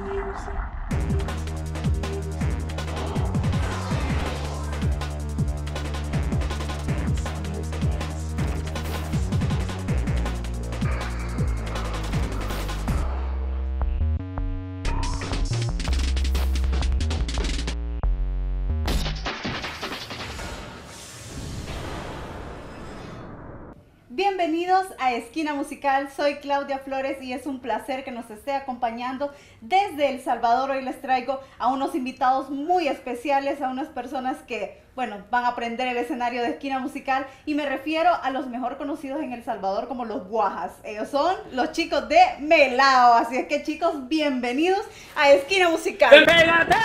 music. Bienvenidos a Esquina Musical, soy Claudia Flores y es un placer que nos esté acompañando desde El Salvador. Hoy les traigo a unos invitados muy especiales, a unas personas que, bueno, van a aprender el escenario de Esquina Musical y me refiero a los mejor conocidos en El Salvador como los Guajas. Ellos son los chicos de Melao, así es que chicos, bienvenidos a Esquina Musical. ¡Pégate!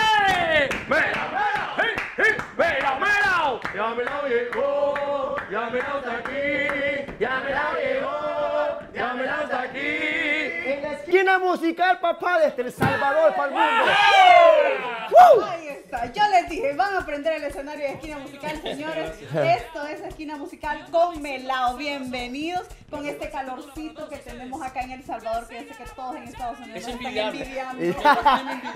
¡Mela, mela! ¡Hey, hey! ¡Mela, mela! ¡Ya me la llegó! ¡Ya me la está aquí! ¡Ya me la llegó! ¡Ya me la está aquí! Esquina musical, papá, desde El Salvador para el mundo. Ahí está, yo les dije, van a aprender el escenario de Esquina Musical, señores. Esto es Esquina Musical con Melao. Bienvenidos con este calorcito que tenemos acá en El Salvador, que sé que todos en Estados Unidos Es están envidiable. envidiando.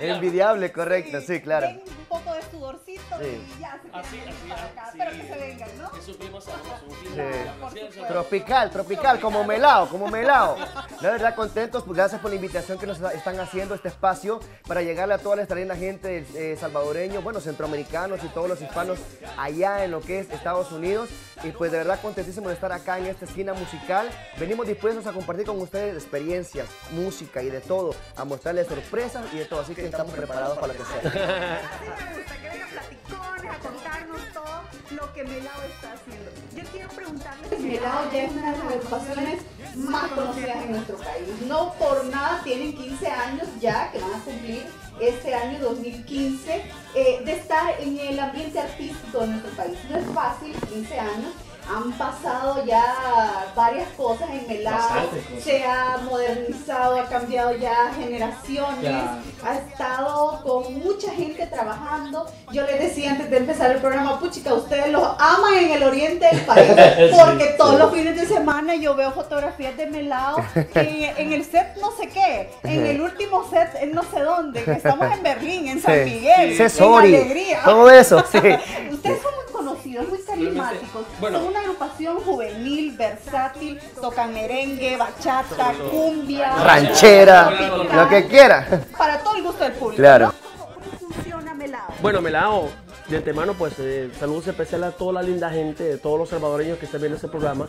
Envidiable, correcto, sí, claro. Un poco de sudorcito Sí. y ya se Así, así, para acá. Pero que se vengan, ¿no? Es un clima sabroso, un clima. Tropical, tropical, como melao, como melao. La verdad, contentos, pues gracias por la invitación que nos están haciendo este espacio para llegarle a toda nuestra linda gente eh, salvadoreño, bueno, centroamericanos y todos los hispanos allá en lo que es Estados Unidos. Y pues de verdad contentísimo de estar acá en esta esquina musical. Venimos dispuestos a compartir con ustedes experiencias, música y de todo, a mostrarles sorpresas y de todo. Así que estamos preparados para lo que sea. Así me gusta, que vengan platicones a contarnos todo lo que Melao está haciendo. Yo quiero preguntarles, Melao ya es una de las más conocidas en nuestro país. No por nada tienen 15 años ya, que van a cumplir este año 2015, eh, de estar en el ambiente artístico de nuestro país. No es fácil, 15 años. Han pasado ya varias cosas en cosas. se ha modernizado, ha cambiado ya generaciones, ha estado con mucha gente trabajando. Yo les decía antes de empezar el programa, puchica, ustedes los aman en el oriente del país, porque Sí, todos sí. los fines de semana yo veo fotografías de Melao en, en el set no sé qué, en el último set en no sé dónde, que estamos en Berlín, en San Sí. Miguel, en Sesori, Alegría. todo eso, sí. Ustedes son conocidos, muy carismáticos. Bueno. Son una agrupación juvenil, versátil, tocan merengue, bachata, cumbia, Ranchera, tropical, lo que quiera. Para todo el gusto del público. Claro. ¿no? ¿Cómo, cómo funciona Melao? Bueno, Melao, de antemano, pues eh, saludos especiales a toda la linda gente, de todos los salvadoreños que están viendo este programa.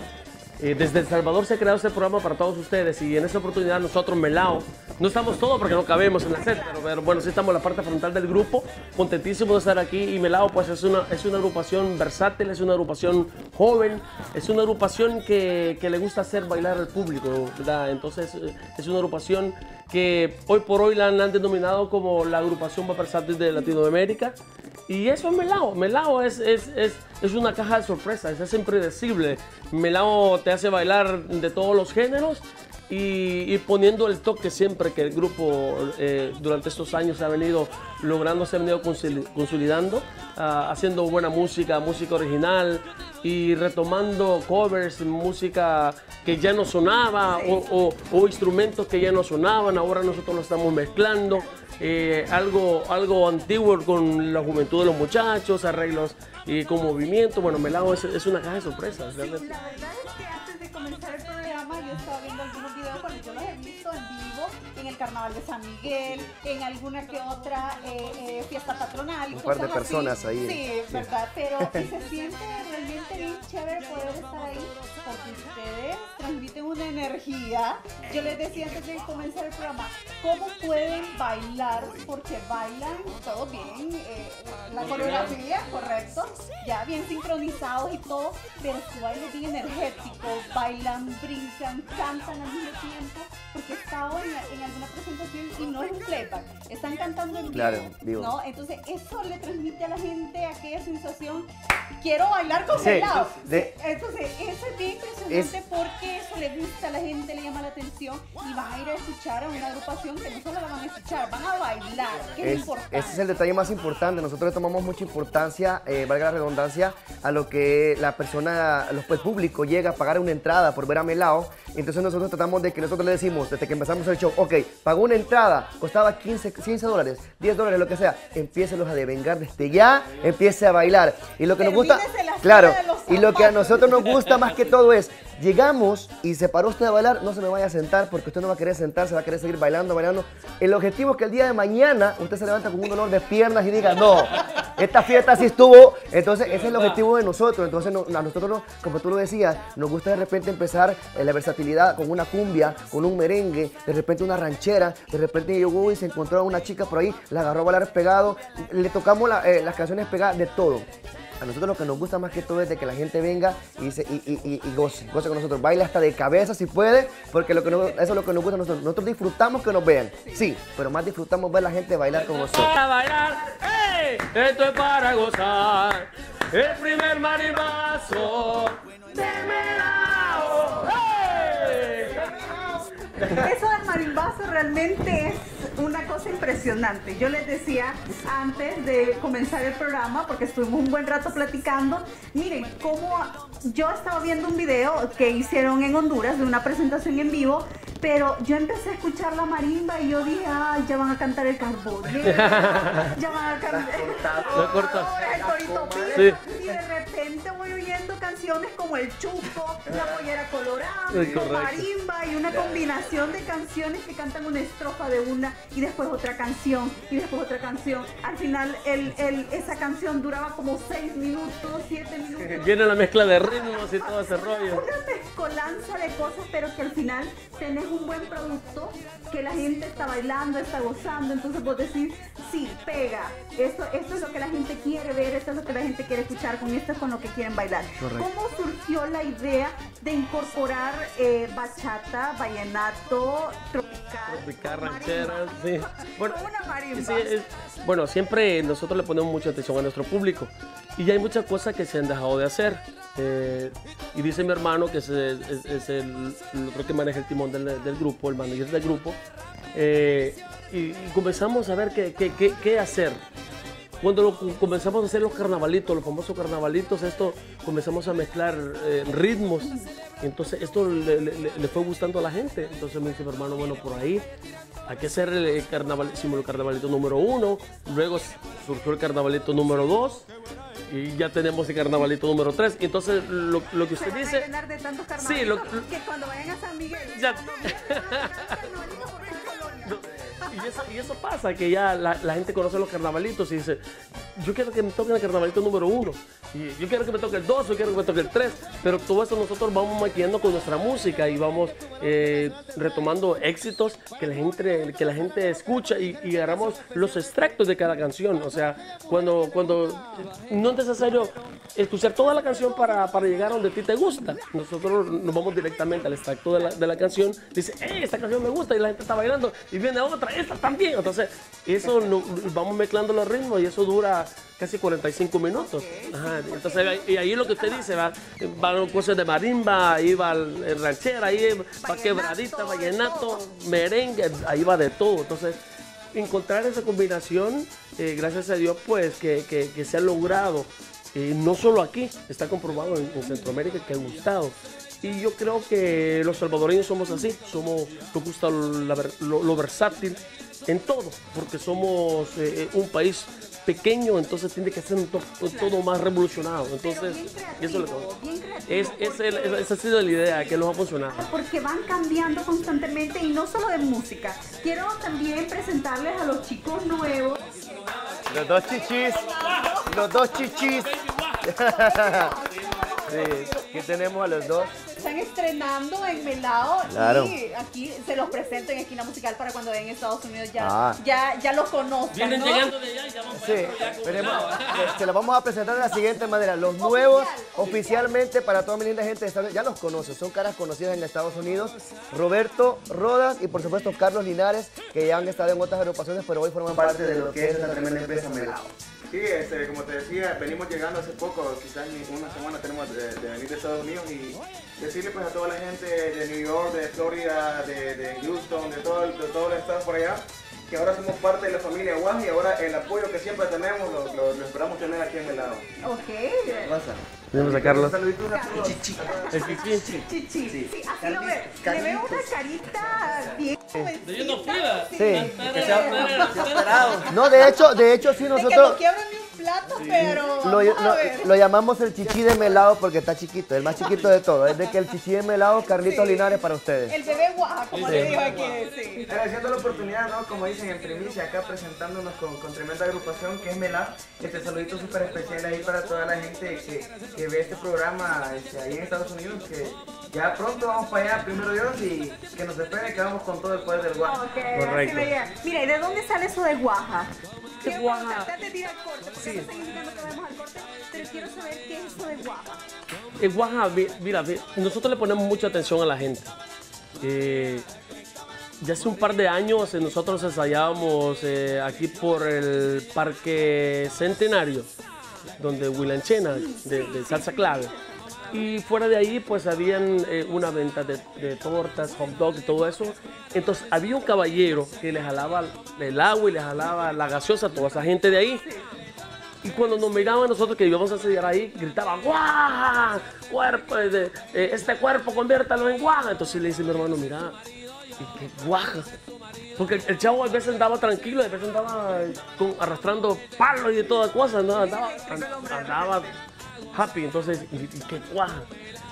Eh, desde El Salvador se ha creado este programa para todos ustedes y en esta oportunidad nosotros, Melao, no estamos todos porque no cabemos en la set, pero, bueno, sí estamos en la parte frontal del grupo, contentísimos de estar aquí y Melao pues es una, es una agrupación versátil, es una agrupación joven, es una agrupación que, que le gusta hacer bailar al público, ¿verdad? Entonces eh, es una agrupación que hoy por hoy la han denominado como la agrupación más versátil de Latinoamérica. Y eso es Melao. Melao es, es, es, es una caja de sorpresas, es impredecible. Melao te hace bailar de todos los géneros y, y poniendo el toque siempre que el grupo eh, durante estos años ha venido logrando, se ha venido consoli- consolidando, ah, haciendo buena música, música original y retomando covers, música que ya no sonaba o, o- o instrumentos que ya no sonaban, ahora nosotros lo estamos mezclando eh, algo, algo antiguo con la juventud de los muchachos, arreglos y con movimiento. Bueno, Melao es, es una caja de sorpresas. realmente. La verdad es que antes de comenzar el programa yo estaba viendo algunos videos cuando yo los he visto en vivo en el carnaval de San Miguel, en alguna que otra eh, eh, fiesta patronal. Un par de así. personas ahí. Sí, Sí. verdad, pero se siente realmente bien chévere poder estar ahí porque ustedes transmiten una energía. Yo les decía antes de comenzar el programa, ¿cómo pueden bailar? Porque bailan todo bien, eh, la coreografía, correcto, ya bien sincronizados y todo, pero su baile es bien energético, bailan, brincan, cantan al mismo tiempo, porque he estado en, la- en alguna presentación y no es un playback, están cantando en vivo, Claro, vivo. ¿no? Entonces eso le transmite a la gente aquella sensación, quiero bailar con Sí, De- Entonces eso es bien impresionante porque eso le gusta a la gente, le llama la atención y van a ir a escuchar a una agrupación que no solo la van a escuchar, van a bailar, que es, Es- importante. ese es el detalle más importante. Nosotros le tomamos mucha importancia, eh, valga la redundancia, a lo que la persona, los, pues, público llega a pagar una entrada por ver a Melao. Entonces nosotros tratamos de que nosotros le decimos, desde que empezamos el show, ok, pagó una entrada, costaba 15, 15 dólares, 10 dólares, lo que sea, empiecenlos a devengar desde ya, empiece a bailar. Y lo que nos gusta, claro, y lo que a nosotros nos gusta más que todo es, llegamos y se paró usted a bailar, no se me vaya a sentar porque usted no va a querer sentarse, va a querer seguir bailando, bailando. El objetivo es que el día de mañana usted se levanta con un dolor de piernas y diga, no, esta fiesta sí estuvo. Entonces, ese es el objetivo de nosotros. Entonces, no- a nosotros, no- como tú lo decías, nos gusta de repente empezar eh, la versatilidad con una cumbia, con un merengue, de repente una ranchera, de repente llegó y se encontró a una chica por ahí, la agarró a bailar pegado, le tocamos la- eh, las canciones pegadas de todo. A nosotros lo que nos gusta más que todo es de que la gente venga y, se, y, y, y- goce, goce con nosotros. Baile hasta de cabeza si puede, porque lo que eso es lo que nos gusta a nosotros. Nosotros disfrutamos que nos vean, sí, pero más disfrutamos ver a la gente bailar con nosotros. Para bailar, ¡ey! Esto es para gozar. El primer marimbazo Eso del marimbazo realmente es una cosa impresionante. Yo les decía antes de comenzar el programa, porque estuvimos un buen rato platicando, miren cómo yo estaba viendo un video que hicieron en Honduras de una presentación en vivo, pero yo empecé a escuchar la marimba y yo dije, ay, ya van a cantar el carbonero, ya van a cantar el torito pino. Sí. y de repente voy oyendo canciones como El Chuco, La Pollera Colorada, correcto. Marimba y una combinación de canciones que cantan una estrofa de una y después otra canción y después otra canción. Al final el, el- esa canción duraba como 6 minutos, 7 minutos. Viene la mezcla de ritmos y todo ese rollo. Una mezcolanza de cosas, pero que al final tenés un buen producto, que la gente está bailando, está gozando, entonces vos decís, sí, pega, esto, esto es lo que la gente quiere ver, esto es lo que la gente quiere escuchar, con esto es con lo que quieren bailar. ¿Cómo surgió la idea de incorporar eh, bachata, vallenato, tropical? Tropical, con ranchera, marimba? sí. Bueno, Una marimba. sí, es- bueno, siempre nosotros le ponemos mucha atención a nuestro público y hay muchas cosas que se han dejado de hacer. Eh, y dice mi hermano, que es, el- es- es el, el otro que maneja el timón del, del grupo, el manager del grupo, eh, y, y comenzamos a ver qué, qué- qué- qué hacer. Cuando lo- comenzamos a hacer los carnavalitos, los famosos carnavalitos, esto comenzamos a mezclar eh, ritmos. Entonces esto le, le- le- le fue gustando a la gente. Entonces me dice mi hermano, bueno, por ahí hay que hacer el, carnaval, hicimos el carnavalito número uno, luego surgió el carnavalito número dos y ya tenemos el carnavalito número tres. Entonces lo, lo que Se usted van a dice... llenar de tantos Sí, carnavalitos lo- que cuando vayan a San Miguel Ya. Y eso, pasa, que ya la, gente conoce los carnavalitos y dice, yo quiero que me toque el carnavalito número uno, y yo quiero que me toque el dos, yo quiero que me toque el tres, pero todo eso nosotros vamos maquillando con nuestra música y vamos eh, retomando éxitos que la gente, que la gente escucha y, y agarramos los extractos de cada canción. O sea, cuando, cuando no es necesario escuchar toda la canción para, para llegar a donde a ti te gusta. Nosotros nos vamos directamente al extracto de la, de la canción, dice, "Eh, esta canción me gusta y la gente está bailando y viene otra, esta también. Entonces, eso vamos mezclando los ritmos y eso dura casi 45 minutos. Ajá, entonces, y ahí lo que usted dice, va, van cosas de marimba, ahí va el, el ranchera, ahí va quebradita, vallenato, merengue, ahí va de todo. Entonces, encontrar esa combinación, eh, gracias a Dios, pues, que, que- que se ha logrado, eh, no solo aquí, está comprobado en, en Centroamérica que ha gustado. Y yo creo que los salvadoreños somos así, somos, nos gusta lo, lo versátil en todo, porque somos eh, un país pequeño, entonces tiene que ser un to- todo más revolucionado. Entonces, bien eso es lo creativo, bien que creativo, es, es el- porque- esa ha sido la idea que nos ha funcionado. porque van cambiando constantemente y no solo de música. Quiero también presentarles a los chicos nuevos. Los dos chichis. Los dos chichis. Sí, aquí tenemos a los dos. Están estrenando en Melao Claro. y aquí se los presento en Esquina Musical para cuando vayan a Estados Unidos ya, Ah. ya, ya los conozcan. Vienen ¿no? llegando de allá y ya vamos Sí, con veremos. cuidado. Se- se los vamos a presentar de la siguiente manera. Los nuevos, oficialmente, para toda mi linda gente de Estados Unidos, ya los conoce, son caras conocidas en Estados Unidos. Roberto Rodas y, por supuesto, Carlos Linares, que ya han estado en otras agrupaciones, pero hoy forman parte de lo que es la tremenda empresa Melao. Sí, este, como te decía, venimos llegando hace poco, quizás ni una semana tenemos de, de venir de Estados Unidos y decirle pues a toda la gente de New York, de Florida, de, de Houston, de todo, el- de todos los estados por allá, que ahora somos parte de la familia Guaj y ahora el apoyo que siempre tenemos lo, lo- lo esperamos tener aquí en el lado. Ok. Tenemos a Carlos. Saluditos a todos. El chichi. Chichi. Sí, así lo veo. Le veo una carita bien De ellos no fila. Sí. Sí. No, de hecho, de hecho sí que nosotros pero lo, llamamos el chichi de melado porque está chiquito, el más chiquito de todo. Es de que el chichi de melado, Carlitos Sí. Linares para ustedes. El bebé guaja, como Sí. le digo aquí, sí. Agradeciendo la oportunidad, ¿no? Como dicen en primicia, acá presentándonos con, con tremenda agrupación que es Melá. Este saludito súper especial ahí para toda la gente que, que ve este programa este, ahí en Estados Unidos. Que ya pronto vamos para allá, primero Dios, y que nos esperen que vamos con todo el poder del guapo. Ok, Correcto. Mira, ¿y de dónde sale eso de guaja? De guaja. preguntarte vi- mira, nosotros le ponemos mucha atención a la gente. Eh, ya hace un par de años eh, nosotros ensayábamos eh, aquí por el Parque Centenario, donde Huilanchena, de, de Salsa Clave. Y fuera de ahí, pues habían eh, una venta de, de tortas, hot dog y todo eso. Entonces había un caballero que le jalaba el agua y le jalaba la gaseosa a toda esa gente de ahí. Y cuando nos miraban nosotros que íbamos a sellar ahí, gritaban, ¡guau! Cuerpo, eh, eh, este cuerpo conviértalo en guaja. Entonces le dice mi hermano, mira, ¿y qué guaja? Porque el, chavo a veces andaba tranquilo, a veces andaba eh, arrastrando palos y de todas cosas, ¿no? Andaba, an- andaba happy. Entonces, ¿y, y qué guaja?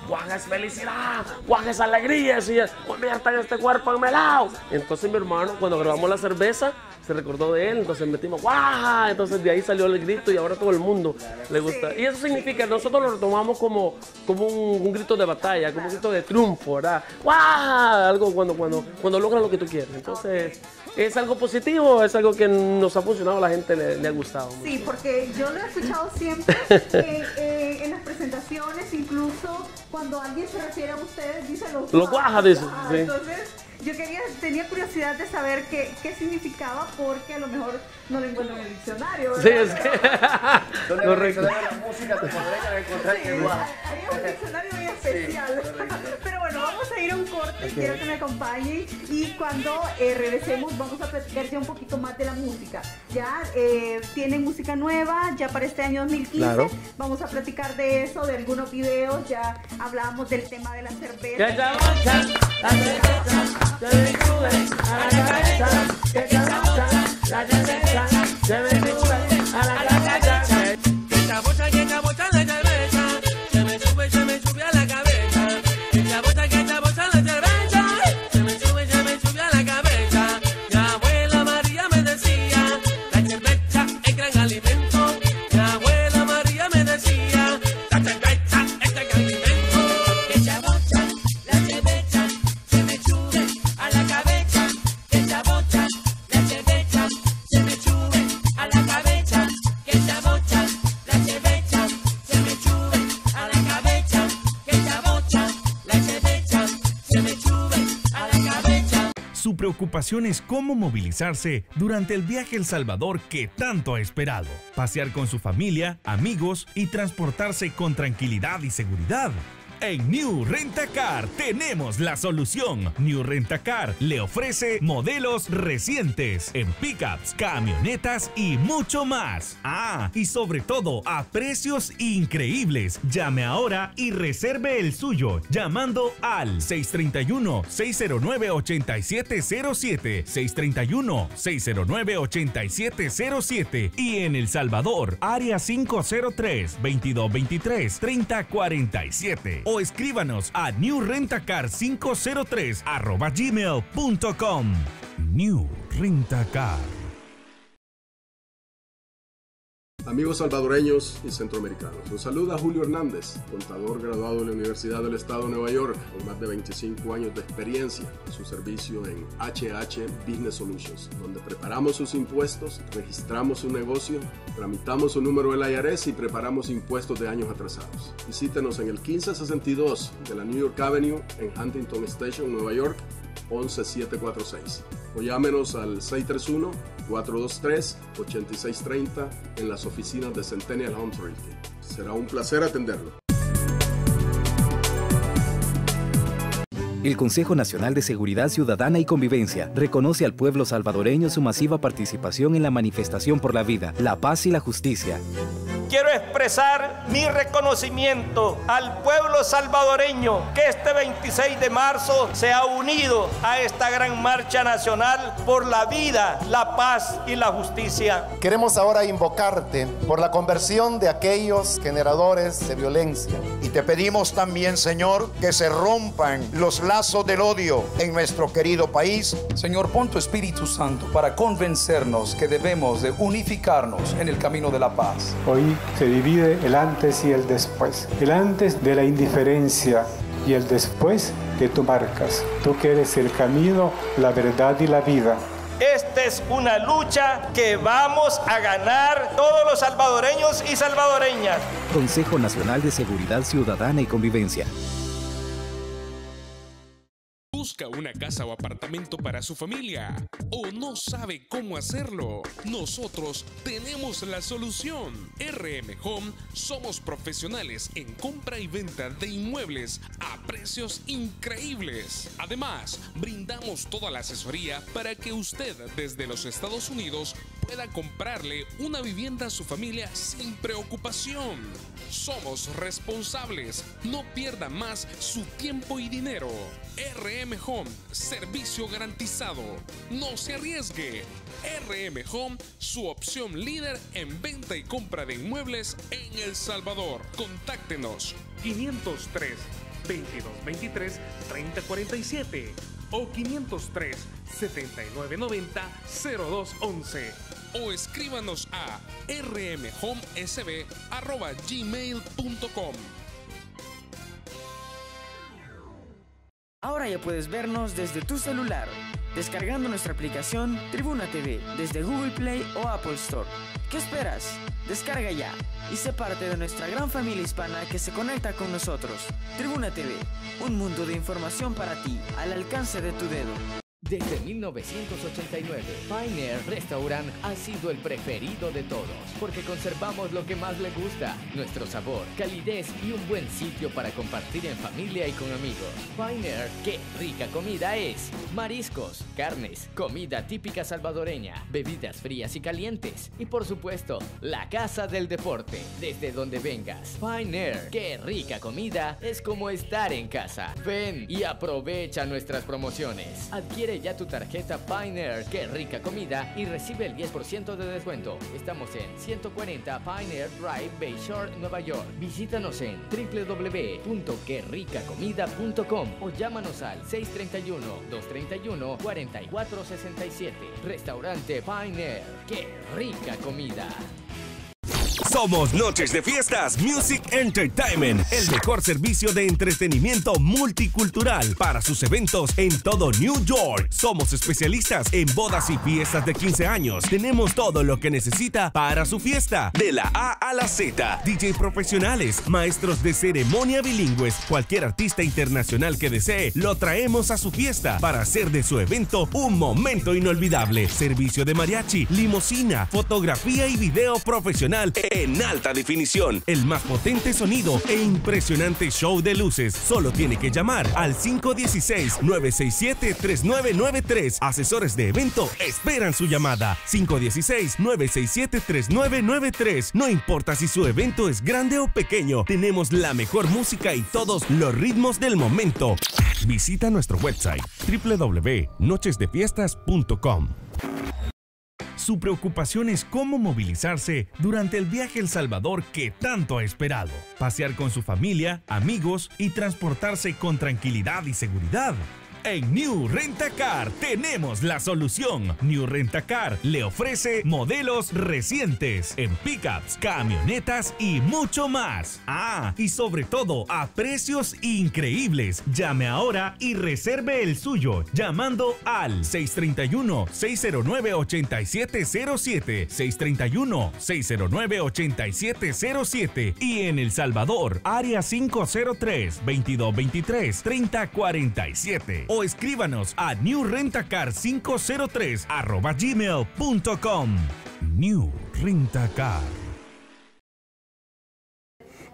Guaja es felicidad, guaja es alegría, decía, conviertan este cuerpo en melao. Entonces mi hermano, cuando grabamos la cerveza, se recordó de él, entonces metimos ¡guaja! Entonces de ahí salió el grito y ahora todo el mundo le gusta. Y eso significa, nosotros lo tomamos como, como un, un grito de batalla, como un grito de triunfo, ¿verdad? ¡Guaja! Algo cuando, cuando, cuando logras lo que tú quieres. Entonces, es algo positivo, es algo que nos ha funcionado, a la gente le, le ha gustado. mucho. Sí, porque yo lo he escuchado siempre eh, eh, en las presentaciones, incluso cuando alguien se refiere a ustedes, dice los Los guajas, dice, Ah, sí. Entonces, yo quería, tenía curiosidad de saber qué, qué significaba, porque a lo mejor no lo encuentro en el diccionario. Sí, ¿verdad? es que... Correcto. la música te podrían encontrar que es guaja. Hay un diccionario muy especial. A ir a un corte, quiero que me acompañen y cuando eh, regresemos vamos a platicar ya un poquito más de la música. Ya eh, tienen música nueva, ya para este año 2015. Claro. Vamos a platicar de eso, de algunos videos, ya hablamos del tema de la cerveza. La cerveza, cómo movilizarse durante el viaje El Salvador que tanto ha esperado. Pasear con su familia, amigos y transportarse con tranquilidad y seguridad. En New Rentacar tenemos la solución. New Rentacar le ofrece modelos recientes en pickups, camionetas y mucho más. Ah, y sobre todo a precios increíbles. Llame ahora y reserve el suyo llamando al 631-609-8707, 631-609-8707 y en El Salvador, área 503-2223-3047 o escríbanos a newrentacar503 arroba gmail.com. New Rentacar. Amigos salvadoreños y centroamericanos, los saluda Julio Hernández, contador graduado de la Universidad del Estado de Nueva York, con más de 25 años de experiencia en su servicio en HH Business Solutions, donde preparamos sus impuestos, registramos su negocio, tramitamos su número del IRS y preparamos impuestos de años atrasados. Visítenos en el 1562 de la New York Avenue en Huntington Station, Nueva York, 11746 o llámenos al 631-423-8630 en las oficinas de Centennial Homes Realty. Será un placer atenderlo. El Consejo Nacional de Seguridad Ciudadana y Convivencia reconoce al pueblo salvadoreño su masiva participación en la manifestación por la vida, la paz y la justicia. Quiero expresar mi reconocimiento al pueblo salvadoreño que este 26 de marzo se ha unido a esta gran marcha nacional por la vida, la paz y la justicia. Queremos ahora invocarte por la conversión de aquellos generadores de violencia. Y te pedimos también, Señor, que se rompan los lazos del odio en nuestro querido país. Señor, pon tu Espíritu Santo para convencernos que debemos de unificarnos en el camino de la paz. Hoy se divide el antes y el después. El antes de la indiferencia y el después que tú marcas. Tú que eres el camino, la verdad y la vida. Esta es una lucha que vamos a ganar todos los salvadoreños y salvadoreñas. Consejo Nacional de Seguridad Ciudadana y Convivencia. ¿Busca una casa o apartamento para su familia? ¿O no sabe cómo hacerlo? Nosotros tenemos la solución. RM Home somos profesionales en compra y venta de inmuebles a precios increíbles. Además, brindamos toda la asesoría para que usted desde los Estados Unidos pueda comprarle una vivienda a su familia sin preocupación. Somos responsables. No pierda más su tiempo y dinero. RM Home, servicio garantizado. No se arriesgue. RM Home, su opción líder en venta y compra de inmuebles en El Salvador. Contáctenos 503 2223 3047 o 503 7990 0211 o escríbanos a rmhomesb.gmail.com Ahora ya puedes vernos desde tu celular, descargando nuestra aplicación Tribuna TV desde Google Play o Apple Store. ¿Qué esperas? Descarga ya y sé parte de nuestra gran familia hispana que se conecta con nosotros. Tribuna TV, un mundo de información para ti, al alcance de tu dedo. Desde 1989, Pioneer Restaurant ha sido el preferido de todos, porque conservamos lo que más le gusta, nuestro sabor, calidez y un buen sitio para compartir en familia y con amigos. Pioneer, qué rica comida es. Mariscos, carnes, comida típica salvadoreña, bebidas frías y calientes, y por supuesto, la casa del deporte, desde donde vengas. Pioneer, qué rica comida, es como estar en casa. Ven y aprovecha nuestras promociones. Adquiere ya tu tarjeta Pioneer, qué rica comida, y recibe el 10% de descuento. Estamos en 140 Pioneer Drive, Bayshore, Nueva York. Visítanos en www.querricacomida.com o llámanos al 631-231-4467. Restaurante Pioneer, qué rica comida. Somos Noches de Fiestas Music Entertainment, el mejor servicio de entretenimiento multicultural para sus eventos en todo New York. Somos especialistas en bodas y fiestas de 15 años. Tenemos todo lo que necesita para su fiesta, de la A a la Z. DJ profesionales, maestros de ceremonia bilingües, cualquier artista internacional que desee, lo traemos a su fiesta para hacer de su evento un momento inolvidable. Servicio de mariachi, limosina, fotografía y video profesional en alta definición. El más potente sonido e impresionante show de luces. Solo tiene que llamar al 516-967-3993. Asesores de evento esperan su llamada. 516-967-3993. No importa si su evento es grande o pequeño, tenemos la mejor música y todos los ritmos del momento. Visita nuestro website www.nochesdefiestas.com. Su preocupación es cómo movilizarse durante el viaje a El Salvador que tanto ha esperado. Pasear con su familia, amigos y transportarse con tranquilidad y seguridad. En New Rentacar tenemos la solución. New Rentacar le ofrece modelos recientes en pickups, camionetas y mucho más. Ah, y sobre todo a precios increíbles. Llame ahora y reserve el suyo llamando al 631-609-8707, 631-609-8707 y en El Salvador, área 503-2223-3047 o escríbanos a newrentacar503 arroba gmail.com. New Rentacar.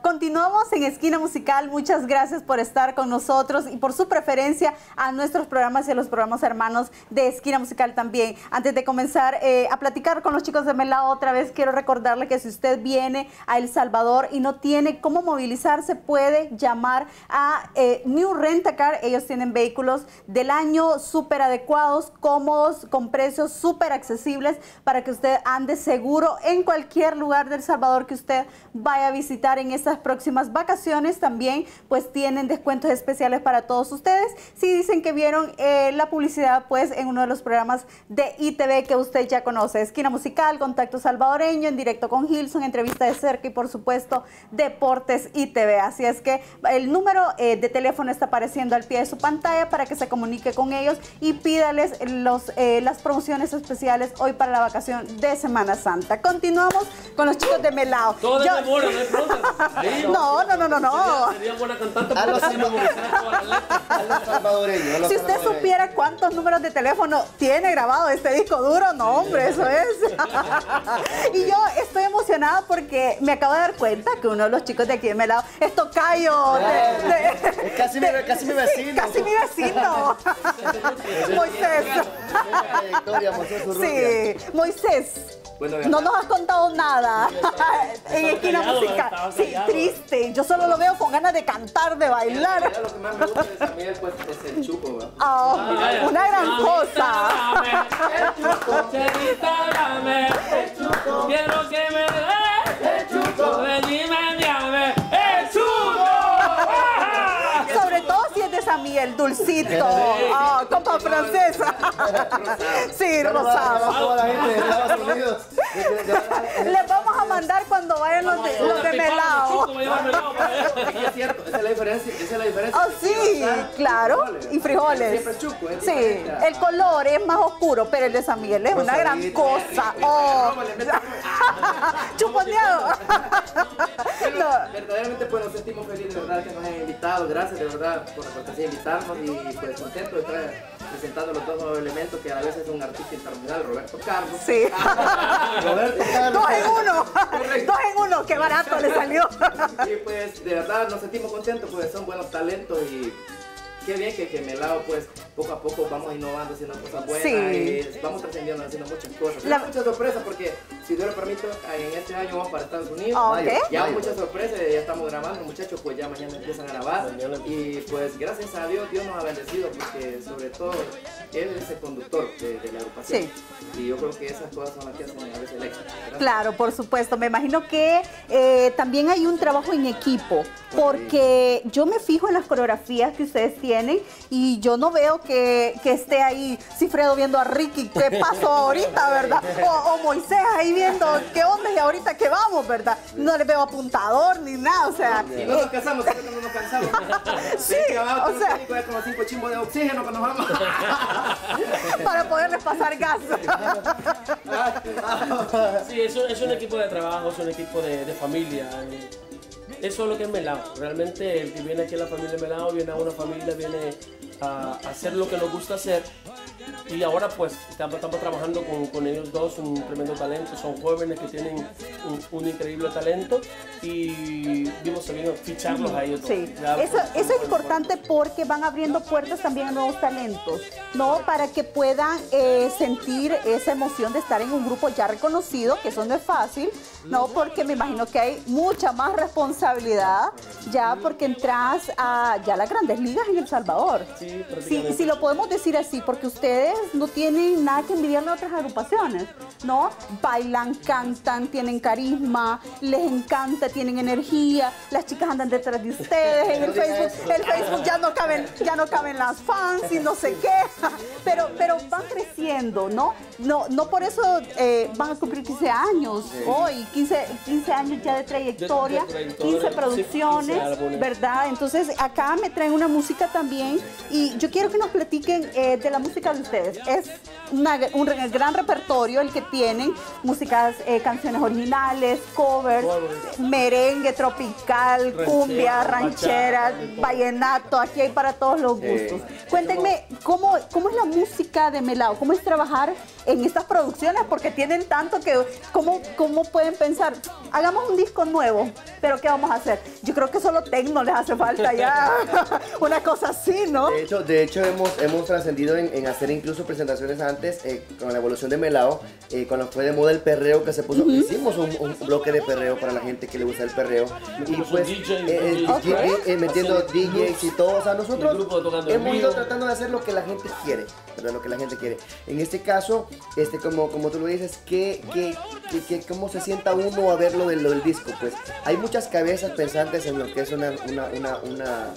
Continuamos en Esquina Musical. Muchas gracias por estar con nosotros y por su preferencia a nuestros programas y a los programas hermanos de Esquina Musical también. Antes de comenzar eh, a platicar con los chicos de Melao otra vez, quiero recordarle que si usted viene a El Salvador y no tiene cómo movilizarse, puede llamar a eh, New Rentacar. Ellos tienen vehículos del año súper adecuados, cómodos, con precios súper accesibles para que usted ande seguro en cualquier lugar del Salvador que usted vaya a visitar en estas próximas vacaciones también pues tienen descuentos especiales para todos ustedes. Si dicen que vieron eh, la publicidad pues en uno de los programas de ITV que usted ya conoce, Esquina Musical, Contacto Salvadoreño, en directo con Gilson, entrevista de cerca y por supuesto Deportes ITV. Así es que el número eh, de teléfono está apareciendo al pie de su pantalla para que se comunique con ellos y pídales los, eh, las promociones especiales hoy para la vacación de Semana Santa. Continuamos con los chicos de Melao. Todo de Yo- memoria, no hay No, no, no, no, no. Sería, sería buena cantante A los sí salvadoreños. los Si usted supiera cuántos números de teléfono tiene grabado este disco duro, no, hombre, eso es. y yo estoy emocionada porque me acabo de dar cuenta que uno de los chicos de aquí de Melao es tocayo. de- de- Es casi mi, casi mi Sí, vecino. casi mi vecino. Moisés. Sí, Moisés. Bueno, No nos has contado nada en esquina callado, musical. Sí, callado. triste. Yo solo lo veo con ganas de cantar, de bailar. Lo que más me gusta de Samuel pues, es el chupo, ¿va? Ah, una gran cosa. Dame el chuco, quiero que me dé el chuco, ven y meneame San Miguel, dulcito. Ah, compa francesa. Sí, rosado. Les vamos a mandar cuando vayan los de, los de Melao. Es cierto, esa es la diferencia. Esa es la diferencia. Oh, sí, claro. Y frijoles. Es Sí, el color es más oscuro, pero el de San Miguel es una gran cosa. Oh, chuponeado. Verdaderamente pues nos sentimos felices de verdad que nos hayan invitado, gracias de verdad por la cortesía de invitarnos y pues contento de estar presentando los dos nuevos elementos que a la vez es un artista internacional, Roberto Carlos. Sí. Roberto Carlos. Dos en uno. Dos en uno. Qué barato le salió. Y pues de verdad nos sentimos contentos pues son buenos talentos y qué bien que, que Melao pues poco a poco vamos innovando haciendo cosas buenas Sí. y vamos trascendiendo haciendo muchas cosas. La- Hay muchas sorpresas porque si Dios lo permite en este año vamos para Estados Unidos. Ah, ok. Ya Mayo. muchas sorpresas, ya estamos grabando muchachos pues ya mañana empiezan a grabar y pues gracias a Dios Dios nos ha bendecido porque sobre todo él es el conductor de, de la agrupación Sí. y yo creo que esas cosas son las que hacen a veces el éxito. ¿verdad? Claro, por supuesto. Me imagino que eh, también hay un trabajo en equipo, porque yo me fijo en las coreografías que ustedes tienen y yo no veo que, que esté ahí Cifredo viendo a Ricky qué pasó ahorita, ¿verdad? O, o Moisés ahí viendo qué onda y ahorita qué vamos, ¿verdad? No le veo apuntador ni nada, o sea... Y no nos cansamos, siempre no nos cansamos. Sí, que abajo o sea- con los cinco chimbos de oxígeno cuando nos vamos. para poderles pasar gas. Sí, eso es un equipo de trabajo, es un equipo de, de familia. eh. Eso es lo que es Melao. Realmente el que viene aquí a la familia Melao viene a una familia, viene a, hacer lo que nos gusta hacer. Y ahora pues estamos, estamos trabajando con, con ellos dos, un tremendo talento. Son jóvenes que tienen un, un increíble talento y vimos también ficharlos a ellos. Sí, Ya, eso, pues, eso es importante porque van abriendo puertas también a nuevos talentos, ¿no? Para que puedan eh, sentir esa emoción de estar en un grupo ya reconocido, que eso no es fácil, ¿no? Porque me imagino que hay mucha más responsabilidad ya porque entras a ya las grandes ligas en El Salvador. Sí, Sí, si lo podemos decir así, porque ustedes no tienen nada que envidiarle a otras agrupaciones, ¿no? Bailan, cantan, tienen carisma, les encanta, tienen energía, las chicas andan detrás de ustedes, en el Facebook, el Facebook ya no caben, ya no caben las fans y no sé qué, pero, pero van creciendo, ¿no? No, no por eso eh, van a cumplir 15 años hoy, 15, 15 años ya de trayectoria, De- de trayectoria, 15 sí, producciones, 15 álbumes. ¿verdad? Entonces acá me traen una música también y yo quiero que nos platiquen eh, de la música de ustedes. Es una- un gran repertorio el que tienen, músicas, eh, canciones originales, covers, merengue tropical, cumbia, ranchera, vallenato, aquí hay para todos los Sí. gustos. Cuéntenme, ¿cómo, ¿cómo es la música de Melao? ¿Cómo es trabajar en estas producciones? Porque tienen tanto que, ¿cómo, cómo pueden pensar? Hagamos un disco nuevo, pero ¿qué vamos a hacer? Yo creo que solo tecno les hace falta ya, una cosa así, ¿no? De hecho, de hecho hemos, hemos trascendido en, en hacer incluso presentaciones antes eh, con la evolución de Melao, eh, cuando fue de moda el perreo que se puso, hicimos un, un bloque de perreo para la gente que le gusta el perreo. Y pues, eh, eh, Ok. eh, eh, metiendo DJs y todo, o sea, nosotros hemos ido tratando de hacer lo que la gente quiere, ¿verdad? Lo que la gente quiere. En este caso, este, como, como tú lo dices, ¿qué, qué, qué- qué- cómo se sienta uno a ver lo del, lo del disco? Pues hay muchas cabezas pensantes en lo que es una, una, una, una,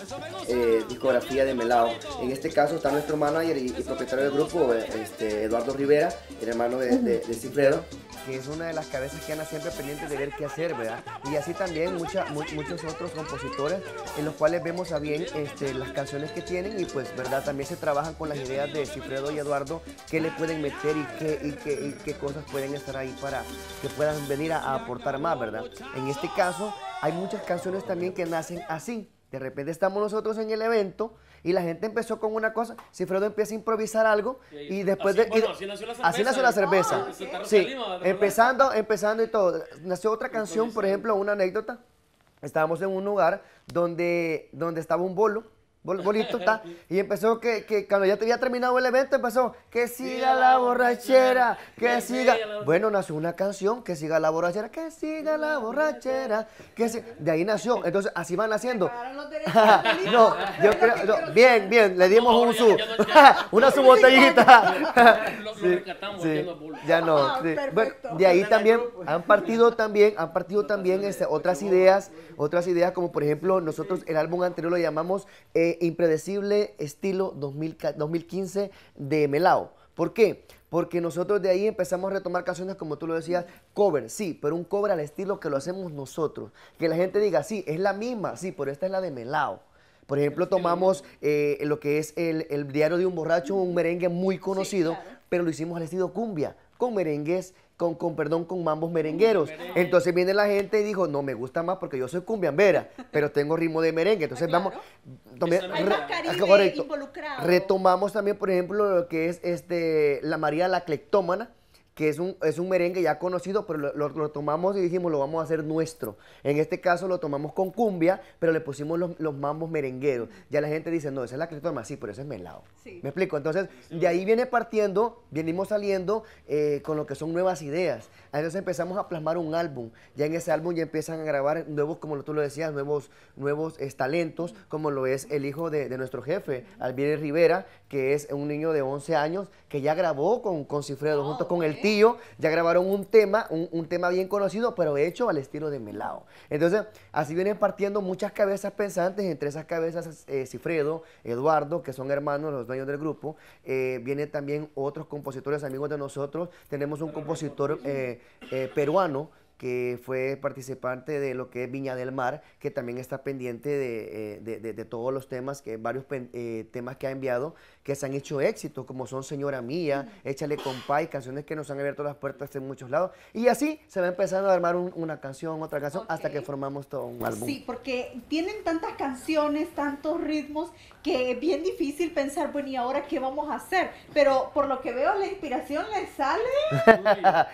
eh, discografía de Melao. En este caso está nuestro manager y, y propietario del grupo, este, Eduardo Rivera, el hermano de, de, de Cifredo, que es una de las cabezas que anda siempre pendiente de ver qué hacer, ¿verdad? Y así también mucha- mu- muchos otros compositores en los cuales vemos a bien este, las canciones que tienen y pues, ¿verdad? También se trabajan con las ideas de Cifredo y Eduardo, qué le pueden meter y qué, y qué, y qué cosas pueden estar ahí para que puedan venir a, a aportar más, ¿verdad? En este caso, hay muchas canciones también que nacen así. De repente estamos nosotros en el evento y la gente empezó con una cosa, Cifredo empieza a improvisar algo y después así, de... bueno, así nació la así nació la cerveza. cerveza. Ah, Sí, empezando, empezando y todo. Nació otra canción, por ejemplo, una anécdota. Estábamos en un lugar donde, donde estaba un bolo, bolito, ta, y empezó que, que cuando ya había terminado el evento, empezó que siga la borrachera, que siga. Bueno, nació una canción, que siga la borrachera, que siga la borrachera, que De ahí nació. Entonces, así van haciendo. no, yo creo, no, bien, bien, le dimos un su, una su botellita. Sí, sí, ya no. sí. Bueno, de ahí también han partido también, han partido también este, otras ideas, otras ideas como por ejemplo nosotros el álbum anterior lo llamamos eh, Impredecible Estilo 2000 2015 de Melao. ¿Por qué? Porque nosotros de ahí empezamos a retomar canciones como tú lo decías, cover, sí, pero un cover al estilo que lo hacemos nosotros. Que la gente diga, sí, es la misma, sí, pero esta es la de Melao. Por ejemplo, tomamos eh, lo que es el, el diario de un borracho, un merengue muy conocido, pero lo hicimos al estilo cumbia, con merengues, con, con perdón, con mambos merengueros. Entonces viene la gente y dijo, no, me gusta más porque yo soy cumbiambera, pero tengo ritmo de merengue. Entonces vamos, también, re- correcto. involucrado. Retomamos también, por ejemplo, lo que es este, la María la Clectómana, que es un, es un merengue ya conocido, pero lo, lo- lo tomamos y dijimos, lo vamos a hacer nuestro. En este caso lo tomamos con cumbia, pero le pusimos los, los mambos merengueros. Ya la gente dice, no, esa es la Clectómana, sí, pero ese es melao. ¿Me explico? Entonces, de ahí viene partiendo, venimos saliendo eh, con lo que son nuevas ideas. Entonces empezamos a plasmar un álbum. Ya en ese álbum ya empiezan a grabar nuevos, como tú lo decías, nuevos, nuevos eh, talentos, como lo es el hijo de, de nuestro jefe, Alvírez Rivera, que es un niño de 11 años, que ya grabó con, con Cifredo, junto con el tío, ya grabaron un tema, un, un tema bien conocido, pero hecho al estilo de Melao. Entonces, así vienen partiendo muchas cabezas pensantes, entre esas cabezas eh, Cifredo, Eduardo, que son hermanos, los dueños del grupo, eh, vienen también otros compositores amigos de nosotros, tenemos un compositor eh, eh, peruano, que fue participante de lo que es Viña del Mar, que también está pendiente de, eh, de- todos los temas, que varios eh, temas que ha enviado, que se han hecho éxito, como son Señora Mía, Échale Compay, canciones que nos han abierto las puertas en muchos lados. Y así se va empezando a armar un- una canción, otra canción, hasta que formamos todo un álbum. Sí, porque tienen tantas canciones, tantos ritmos, que es bien difícil pensar, bueno, ¿y ahora qué vamos a hacer? Pero por lo que veo, la inspiración les sale ah,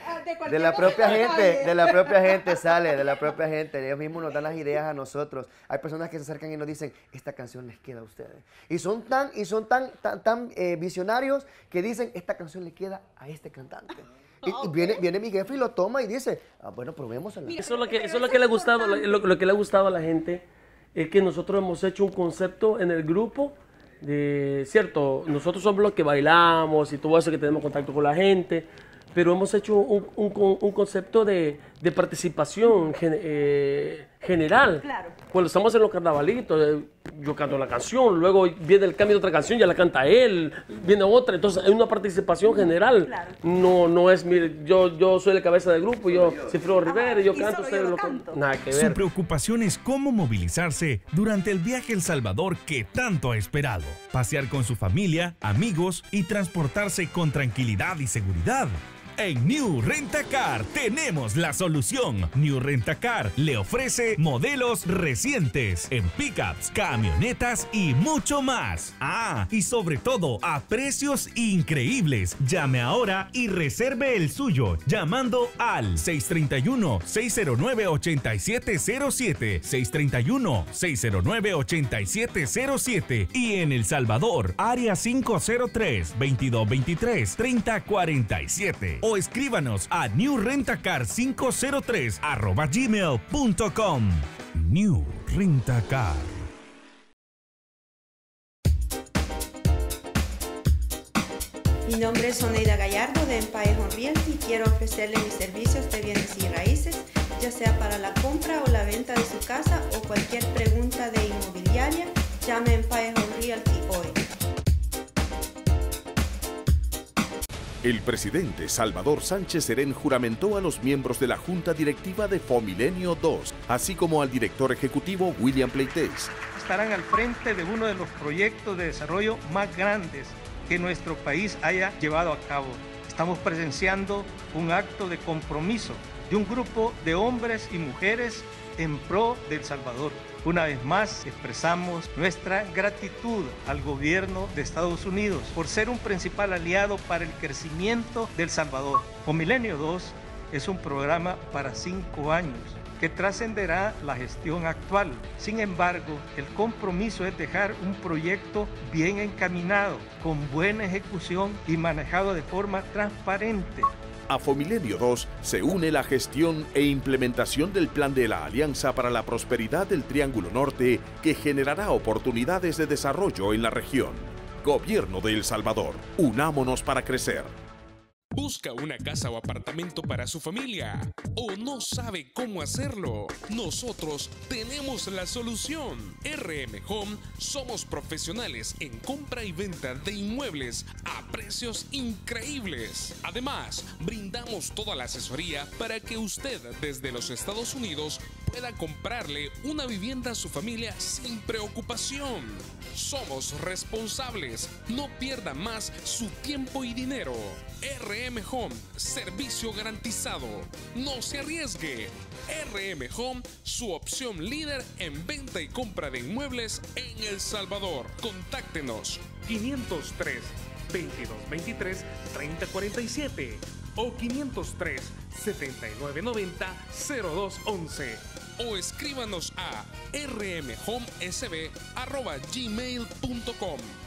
de la propia gente, calle. de la propia gente sale, de la propia gente. Ellos mismos nos dan las ideas a nosotros. Hay personas que se acercan y nos dicen, esta canción les queda a ustedes. Y son tan, y son tan, tan, tan eh, visionarios que dicen, esta canción le queda a este cantante. Y, y viene, viene mi jefe y lo toma y dice, ah, bueno, probémosla. Eso es lo que, eso es lo que le ha gustado, lo, que le ha gustado a la gente, es que nosotros hemos hecho un concepto en el grupo de, cierto, nosotros somos los que bailamos y todo eso, que tenemos contacto con la gente, pero hemos hecho un, un concepto de, de participación gen- eh, general. Claro. Cuando estamos en los carnavalitos, eh, yo canto la canción, luego viene el cambio de otra canción, ya la canta él, viene otra, entonces hay una participación general. No, no es, mire, yo, yo soy la cabeza del grupo, yo soy Flo Rivera, yo canto, ustedes lo cantan. Nada que Su preocupación es cómo movilizarse durante el viaje a El Salvador que tanto ha esperado. Pasear con su familia, amigos y transportarse con tranquilidad y seguridad. En New Rentacar tenemos la solución. New Rentacar le ofrece modelos recientes en pickups, camionetas y mucho más. Ah, y sobre todo a precios increíbles. Llame ahora y reserve el suyo llamando al 631-609-8707, 631-609-8707 y en El Salvador, área 503-2223-3047 o escríbanos a newrentacar503 arroba gmail.com. New Rentacar. Mi nombre es Oneida Gallardo de Empire Home Realty y quiero ofrecerle mis servicios de bienes y raíces, ya sea para la compra o la venta de su casa o cualquier pregunta de inmobiliaria. Llame a Empire Home Realty hoy. El presidente Salvador Sánchez Serén juramentó a los miembros de la Junta Directiva de Fomilenio 2, así como al director ejecutivo William Pleites. estarán al frente de uno de los proyectos de desarrollo más grandes que nuestro país haya llevado a cabo. Estamos presenciando un acto de compromiso de un grupo de hombres y mujeres en pro del Salvador. Una vez más expresamos nuestra gratitud al gobierno de Estados Unidos por ser un principal aliado para el crecimiento del Salvador. O Milenio 2 es un programa para cinco años que trascenderá la gestión actual. Sin embargo, el compromiso es dejar un proyecto bien encaminado, con buena ejecución y manejado de forma transparente. A Fomilenio 2 se une la gestión e implementación del Plan de la Alianza para la Prosperidad del Triángulo Norte que generará oportunidades de desarrollo en la región. Gobierno de El Salvador, unámonos para crecer. ¿Busca una casa o apartamento para su familia? ¿O no sabe cómo hacerlo? Nosotros tenemos la solución. RM Home somos profesionales en compra y venta de inmuebles a precios increíbles. Además, brindamos toda la asesoría para que usted desde los Estados Unidos pueda comprarle una vivienda a su familia sin preocupación. Somos responsables. No pierda más su tiempo y dinero. RM Home, servicio garantizado. No se arriesgue. RM Home, su opción líder en venta y compra de inmuebles en El Salvador. Contáctenos 503 2223 3047 o 503 7990 0211 o escríbanos a rmhomesb@gmail.com.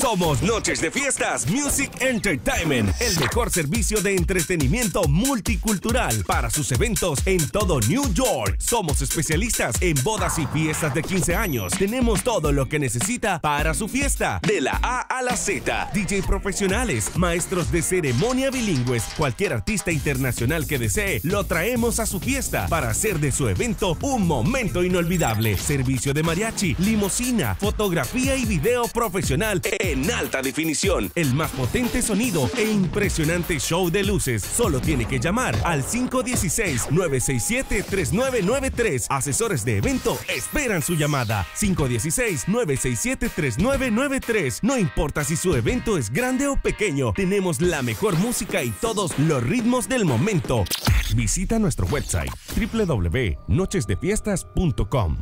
Somos Noches de Fiestas Music Entertainment, el mejor servicio de entretenimiento multicultural para sus eventos en todo New York. Somos especialistas en bodas y fiestas de 15 años. Tenemos todo lo que necesita para su fiesta, de la A a la Z. DJ profesionales, maestros de ceremonia bilingües, cualquier artista internacional que desee, lo traemos a su fiesta para hacer de su evento un momento inolvidable. Servicio de mariachi, limosina, fotografía y video profesional en alta definición. El más potente sonido e impresionante show de luces. Solo tiene que llamar al 516-967-3993. Asesores de evento esperan su llamada. 516-967-3993. No importa si su evento es grande o pequeño, tenemos la mejor música y todos los ritmos del momento. Visita nuestro website www.nochesdefiestas.com.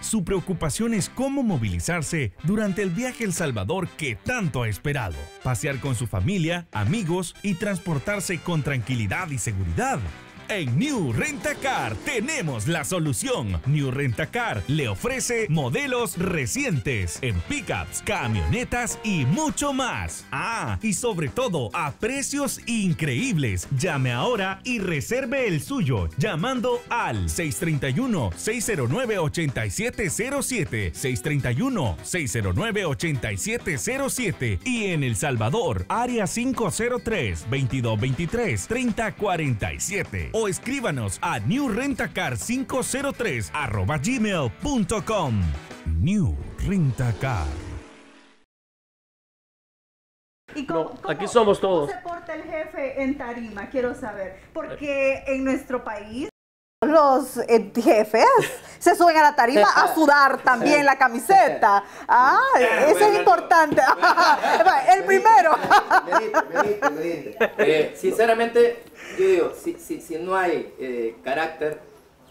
Su preocupación es cómo movilizarse durante el viaje a El Salvador que tanto ha esperado. Pasear con su familia, amigos y transportarse con tranquilidad y seguridad. En New Rentacar tenemos la solución. New Rentacar le ofrece modelos recientes en pickups, camionetas y mucho más. Ah, y sobre todo a precios increíbles. Llame ahora y reserve el suyo llamando al 631-609-8707, 631-609-8707 y en El Salvador, área 503-2223-3047 o escríbanos a newrentacar503 arroba gmail.com. New Rentacar. ¿Y cómo, cómo- aquí somos todos. ¿Cómo se porta el jefe en tarima? Quiero saber. Porque en nuestro país los eh, jefes se suben a la tarima a sudar también la camiseta. Ah, eso es importante. el primero. Eh, sinceramente, yo digo, si, si, si no hay eh, carácter,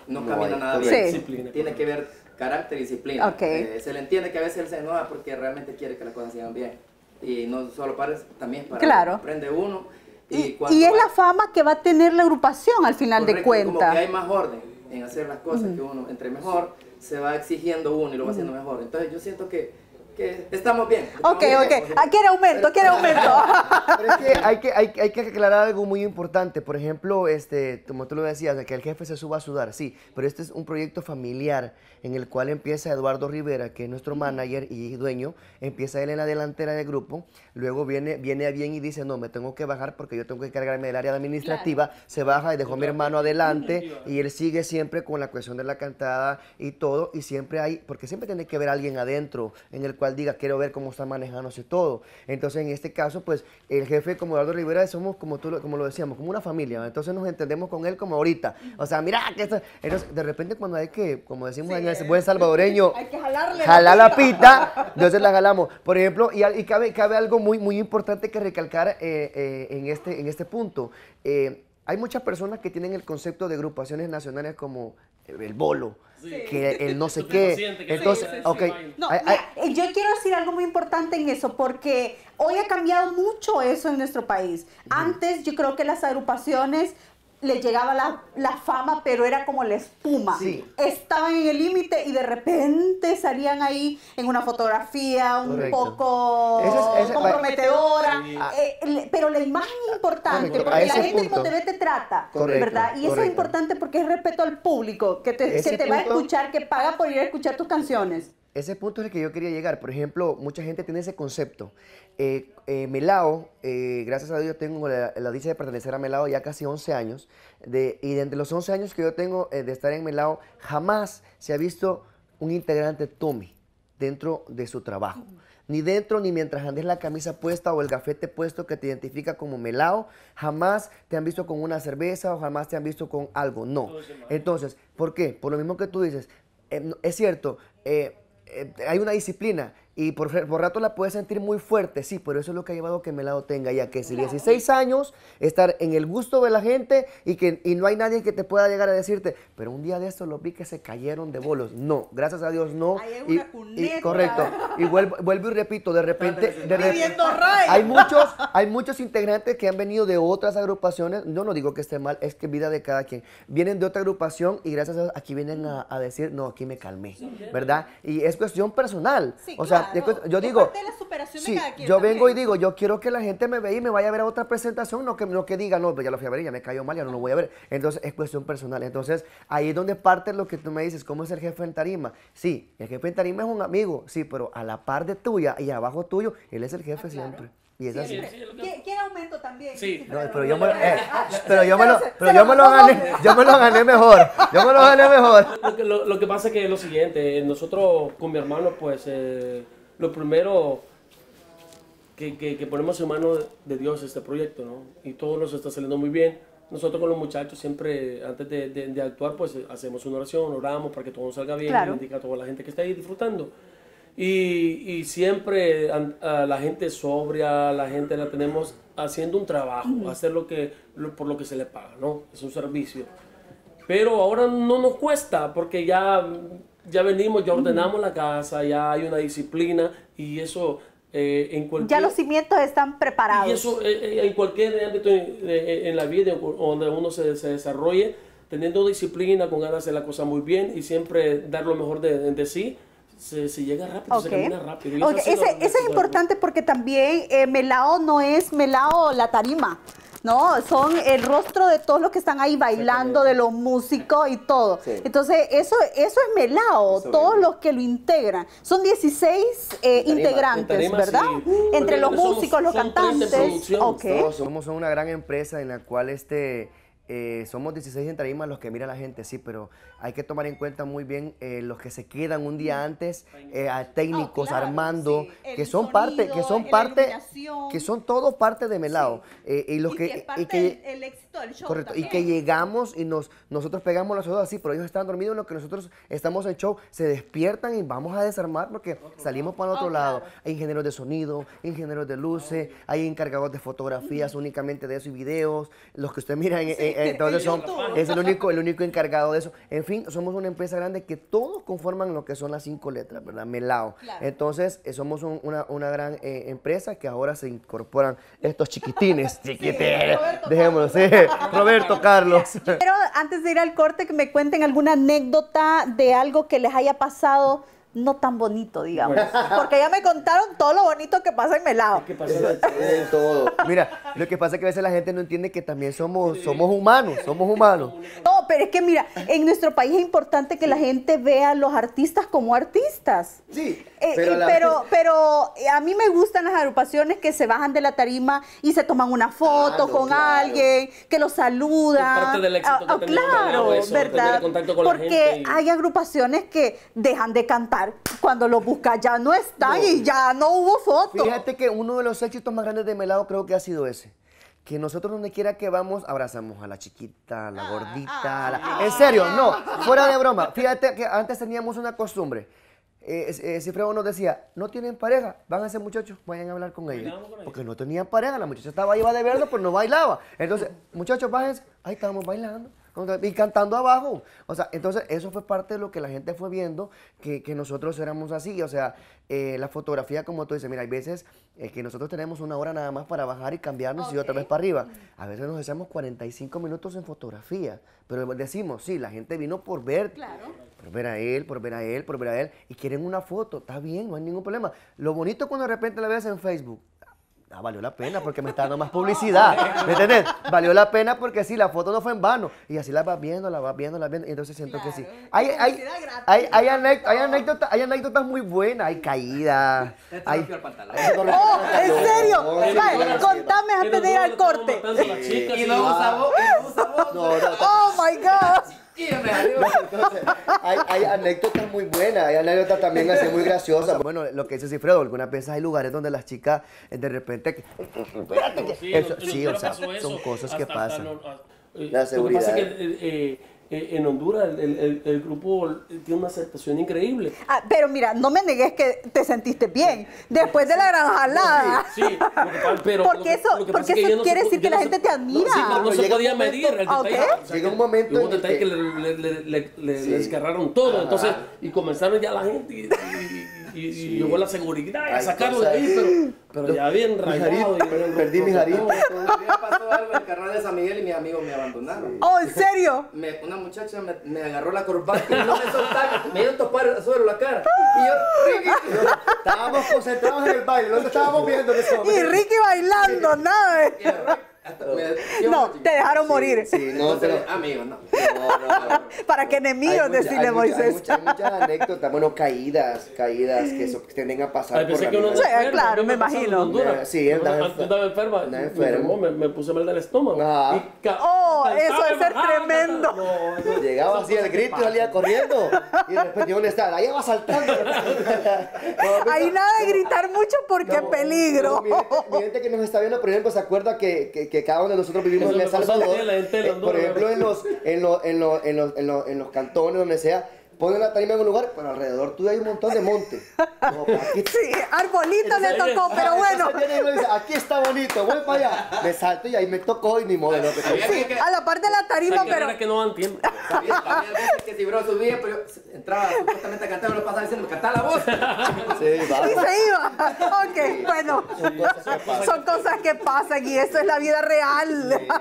no, No camina hay, nada correcto. bien. Sí. Tiene que ver carácter y disciplina. Ok. Eh, se le entiende que a veces él se enoja porque realmente quiere que las cosas sigan bien. Y no solo para eso, también para Claro. aprende uno. Y, cuando Y es la fama que va a tener la agrupación al final de correcto, Como que hay cuentas. más orden en hacer las cosas, que uno, entre mejor, se va exigiendo uno y lo va haciendo mejor. Entonces yo siento que, que estamos bien. estamos Ok, bien. ok. Ah, quiere aumento, quiere aumento. Pero es que hay, que hay, hay que aclarar algo muy importante. Por ejemplo, este, como tú lo decías, de que el jefe se suba a sudar, sí, pero este es un proyecto familiar en el cual empieza Eduardo Rivera, que es nuestro manager y dueño, empieza él en la delantera del grupo, luego viene, viene a bien y dice, no, me tengo que bajar porque yo tengo que cargarme del área administrativa, se baja y dejó a mi hermano adelante y él sigue siempre con la cuestión de la cantada y todo, y siempre hay, porque siempre tiene que haber alguien adentro en el cual diga, quiero ver cómo está manejándose todo. Entonces, en este caso, pues, el jefe como Eduardo Rivera somos, como, tú, lo- como lo decíamos, como una familia, entonces nos entendemos con él como ahorita. O sea, mira, que esto- entonces, de repente cuando hay que, como decimos en el buen salvadoreño, Hay que jalarle. jalar la pita, entonces la jalamos. Por ejemplo, y, y cabe, cabe algo muy, muy importante que recalcar eh, eh, en, este, en este punto. Eh, hay muchas personas que tienen el concepto de agrupaciones nacionales como el bolo, que el no sé qué. Entonces, sí, ok. sí. No, mira, eh, yo quiero decir algo muy importante en eso, porque hoy ha cambiado mucho eso en nuestro país. Antes yo creo que las agrupaciones les llegaba la, la fama, pero era como la espuma. Sí. Estaban en el límite y de repente salían ahí en una fotografía un Correcto. poco es- comprometedora. Sí. eh, le- pero la imagen es importante, Correcto, porque la gente punto. como te trata, Correcto, ¿verdad? Y eso es importante porque es respeto al público, que te, que te va a escuchar, que paga por ir a escuchar tus canciones. Ese punto es el que yo quería llegar. Por ejemplo, mucha gente tiene ese concepto. Eh, eh, Melao, eh, gracias a Dios, tengo la, la dicha de pertenecer a Melao ya casi 11 años. De, y de entre los 11 años que yo tengo eh, de estar en Melao, jamás se ha visto un integrante Tommy dentro de su trabajo. Ni dentro ni mientras andes la camisa puesta o el gafete puesto que te identifica como melao, jamás te han visto con una cerveza o jamás te han visto con algo. No. Entonces, ¿por qué? Por lo mismo que tú dices, es cierto, eh, eh, hay una disciplina y por, por rato la puedes sentir muy fuerte, sí, pero eso es lo que ha llevado a que Melado tenga ya que si 16 años, estar en el gusto de la gente y que y no hay nadie que te pueda llegar a decirte, pero un día de estos los vi que se cayeron de bolos. No, gracias a Dios no. Ahí hay una Y- correcto. Y vuelvo, vuelvo y repito, de repente, de repente hay muchos, hay muchos integrantes que han venido de otras agrupaciones. Yo no digo que esté mal, es que vida de cada quien. Vienen de otra agrupación y gracias a Dios aquí vienen a, a decir, no, aquí me calmé, ¿verdad? Y es cuestión personal. Sí, o sea, claro. yo digo, sí, yo vengo y digo, yo quiero que la gente me vea y me vaya a ver a otra presentación, no que, no que diga, no, pues ya lo fui a ver, ya me cayó mal, ya no lo voy a ver. Entonces es cuestión personal. Entonces ahí es donde parte lo que tú me dices, ¿cómo es el jefe en tarima? Sí, el jefe en tarima es un amigo, sí, pero a la par de tuya y abajo tuyo, él es el jefe siempre. Y es así. ¿Quiere, quiere aumento también? Sí. No, pero yo me, eh, pero yo me lo, pero yo me lo gané, yo me lo gané mejor, yo me lo gané mejor. Lo que, lo, lo que pasa es que es lo siguiente, eh, nosotros con mi hermano, pues eh, lo primero que, que, que ponemos en manos de Dios este proyecto, ¿no? Y todo nos está saliendo muy bien. Nosotros con los muchachos siempre, antes de, de- de actuar, pues hacemos una oración, oramos para que todo salga bien, Claro. y bendiga a toda la gente que está ahí disfrutando. Y, y siempre a la gente sobria, la gente la tenemos haciendo un trabajo, hacer lo que, lo- por lo que se le paga, ¿no? Es un servicio. Pero ahora no nos cuesta porque ya, ya venimos, ya ordenamos la casa, ya hay una disciplina y eso eh, en cualquier... Ya los cimientos están preparados. Y eso eh, eh, en cualquier ámbito en, de- en la vida donde uno se, se desarrolle, teniendo disciplina, con ganas de hacer la cosa muy bien y siempre dar lo mejor de, de sí, se, se llega rápido, se camina rápido. Y eso Ok, ha sido Ese, lo ese es importante porque también eh, Melao no es Melao la tarima. No, son el rostro de todos los que están ahí bailando, de los músicos y todo. Sí. Entonces, eso, eso es Melao, Eso todos los que lo integran. Son 16 eh, tarima, integrantes, tarima, ¿verdad? sí. Entre los Somos- músicos, los son 30 en cantantes. producción. Ok. Todos somos una gran empresa en la cual este, eh, somos 16 en tarima los que mira la gente, sí, pero hay que tomar en cuenta muy bien eh, los que se quedan un día antes, eh, a técnicos, claro, armando, sí. Que son parte, que son parte, que son todos parte de Melao. eh, y los Y que, que es y que- del el éxito del show Correcto, y que llegamos y nos, nosotros pegamos los ojos así, pero ellos están dormidos en lo que nosotros estamos en show, se despiertan y vamos a desarmar porque salimos para el otro Oh, lado. claro. Hay ingenieros de sonido, ingenieros de luces, hay encargados de fotografías únicamente de eso y videos, los que usted mira en, en- entonces en son, es el único, el único encargado de eso. En fin, somos una empresa grande que todos conforman lo que son las cinco letras, ¿verdad? Melao. Claro. Entonces, eh, somos un- una, una gran eh, empresa que ahora se incorporan estos chiquitines, chiquitines, Roberto dejémoslo, sí, Roberto Carlos. Pero antes de ir al corte, que me cuenten alguna anécdota de algo que les haya pasado no tan bonito, digamos. Porque ya me contaron todo lo bonito que pasa en Melao. ¿Qué pasa? En todo. Mira, lo que pasa es que a veces la gente no entiende que también somos, somos humanos, somos humanos. No, pero es que mira, en nuestro país es importante que la gente vea a los artistas como artistas. Sí, Eh, pero eh, la- pero, pero, eh, a mí me gustan las agrupaciones que se bajan de la tarima y se toman una foto Ah, no, con claro. alguien, que los saluda. Es parte del éxito Ah, ah, que tenemos, claro, ¿verdad? contacto con la Porque gente y- hay agrupaciones que dejan de cantar cuando los buscas ya no están No. y ya no hubo foto. Fíjate que uno de los éxitos más grandes de Melado creo que ha sido ese. Que nosotros donde quiera que vamos, abrazamos a la chiquita, a la gordita. a la- En serio, no, fuera de broma. Fíjate que antes teníamos una costumbre. Eh, eh, Cifreo nos decía, no tienen pareja, van a ser muchachos, vayan a hablar con ella. Porque no tenían pareja, la muchacha estaba ahí, iba de verlo, pero no bailaba. Entonces, muchachos, bájense, ahí estábamos bailando. Y cantando abajo. O sea, entonces eso fue parte de lo que la gente fue viendo, que, que nosotros éramos así. O sea, eh, la fotografía, como tú dices, mira, hay veces eh, que nosotros tenemos una hora nada más para bajar y cambiarnos y otra vez para arriba. A veces nos echamos 45 minutos en fotografía, pero decimos, sí, la gente vino por ver, por ver a él, por ver a él, por ver a él, y quieren una foto, está bien, no hay ningún problema. Lo bonito cuando de repente la ves en Facebook, Ah, valió la pena porque me está dando más publicidad. ¿Me entiendes? Valió la pena porque sí, la foto no fue en vano. Y así la vas viendo, la vas viendo, la vas viendo. Y entonces siento que sí. Hay, hay, hay, hay, anécdotas, hay, anécdotas, hay anécdotas muy buenas. Hay caídas. Hay... Oh, ¿en serio? Vale, contame antes de ir al corte. Y no usa voz, y no usa voz. No, no, Oh my God. Entonces, hay, hay anécdotas muy buenas, hay anécdotas también así muy graciosas. Bueno, lo que dice Cifredo, algunas veces hay lugares donde las chicas eh, de repente... que- Espérate que- eso- sí, o sea, son cosas que hasta pasan. ah, eh, La Lo que seguridad. pasa es que eh, eh, eh, en Honduras el, el- el grupo tiene una aceptación increíble. Ah, pero mira, no me negues que te sentiste bien después de la gran jalada. Sí, lo que pasa- pero Porque lo que- eso- lo que porque es que eso no quiere se- decir que la no gente se- te admira. No, sí, pero no Pero se llega un podía momento- medir el Ok. detalle. O sea, Llega un que- momento en un el detalle que- que le, le, le, le- Sí. le desgarraron todo. Ajá. Entonces, y comenzaron ya la gente y, y- y- y llegó la seguridad a Hay sacarlo de ahí, pero, pero ya bien rayado. jarita, y bien perdí mi jarita. A pasó algo en el carnaval de San Miguel y mis amigos me abandonaron. Oh, ¿en serio? Me- una muchacha me, me agarró la corbata y no me soltaba. Me dio a topar sobre la cara. Y yo, Estábamos concentrados en el baile, no estábamos viendo en ese Y. Ricky bailando, nada. Hasta me- No, te dejaron morir. Sí, no, Entonces, pero... amigos, no. No, no, no. Para que enemigos, Hay decirle hay hay Moisés. mucha- hay muchas anécdotas, bueno, caídas, caídas que, so- que tienden a pasar por que uno Sí, claro, ¿qué me imagino. Sí, andaba Yo enfer- andaba enferma. andaba me Me, me puse mal del estómago. Ajá. Y ca- Oh, eso es ser tremendo. cantaba. No, eso- Llegaba así el grito y salía corriendo. Y de repente, ¿dónde está? Ahí va saltando. Ahí nada de gritar mucho porque peligro. no, mi, gente, mi gente que nos está viendo, por ejemplo, se acuerda que, que, cada uno de nosotros vivimos Eso en El Salvador. Eh, por ejemplo, en, los, en, los, en, los, en, los, en los cantones, donde sea, ponen la tarima en un lugar, pero alrededor tuyo hay un montón de monte. No, aquí- Sí, arbolito le tocó, pero bueno. dice, aquí está bonito, voy para allá. Me salto y ahí me tocó y ni modo. lo que Sí, a la parte de la tarima, pero. que no dan tiempo. Veces que si bro subía, pero yo entraba supuestamente a cantar, me lo pasaba diciendo, cantá la voz. Sí, Y se iba. Ok, bueno. Son cosas que pasan y eso es la vida real.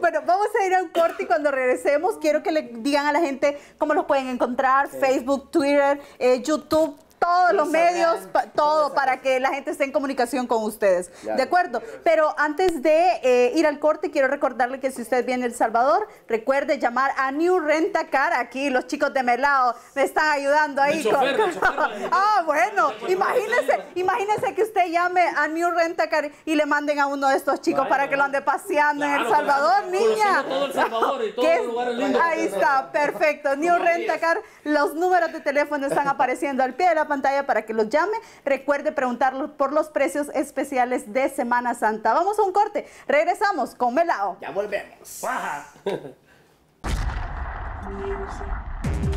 Bueno, vamos a ir a un corte y cuando regresemos quiero que le digan a la gente cómo los pueden encontrar, Facebook, Twitter, eh, YouTube. Todos los medios, pa- todo para que la gente esté en comunicación con ustedes. Ya. ¿De acuerdo? Pero antes de eh, ir al corte, quiero recordarle que si usted viene a El Salvador, recuerde llamar a New Renta Car. Aquí los chicos de Melao me están ayudando ahí. Chofer, chofer. ah, bueno. Imagínese, imagínese que usted llame a New Renta Car y le manden a uno de estos chicos Vaya, para que lo ande paseando en El Salvador, niña. todo El Salvador y todos ¿Qué? los lugares lindos. Ahí está, perfecto. New Renta Car, los números de teléfono están apareciendo al pie de la pantalla para que los llame. Recuerde preguntar por los precios especiales de Semana Santa. Vamos a un corte. Regresamos con Melao. Ya volvemos.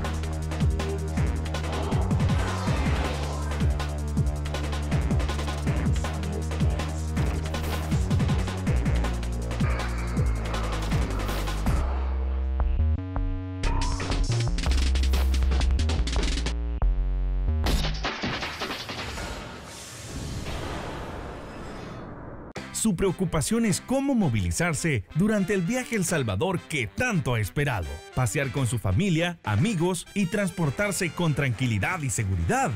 Su preocupación es cómo movilizarse durante el viaje a El Salvador que tanto ha esperado. Pasear con su familia, amigos y transportarse con tranquilidad y seguridad.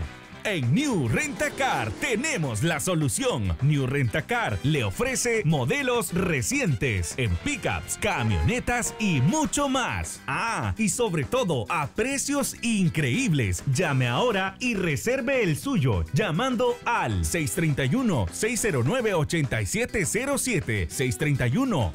En New Rentacar tenemos la solución. New Rentacar le ofrece modelos recientes en pickups, camionetas y mucho más. Ah, y sobre todo a precios increíbles. Llame ahora y reserve el suyo llamando al 631-609-8707,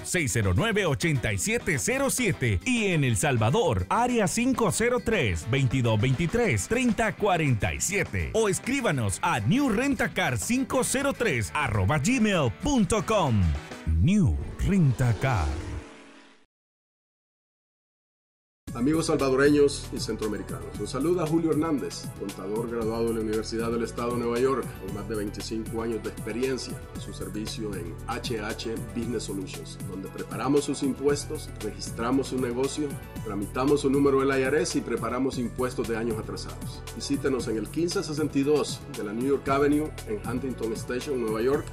631-609-8707 y en El Salvador, área 503-2223-3047 o escríbanos a newrentacar503 arroba gmail.com. New Rentacar. Amigos salvadoreños y centroamericanos, los saluda Julio Hernández, contador graduado de la Universidad del Estado de Nueva York, con más de 25 años de experiencia en su servicio en HH Business Solutions, donde preparamos sus impuestos, registramos su negocio, tramitamos su número del IRS y preparamos impuestos de años atrasados. Visítenos en el 1562 de la New York Avenue en Huntington Station, Nueva York,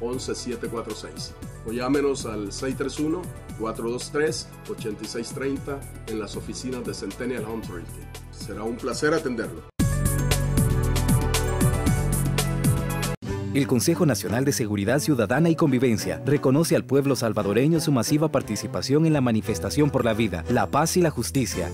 11746 o llámenos al 631-423-8630 en las oficinas de Centennial Home Realty. Será un placer atenderlo. El Consejo Nacional de Seguridad Ciudadana y Convivencia reconoce al pueblo salvadoreño su masiva participación en la manifestación por la vida, la paz y la justicia.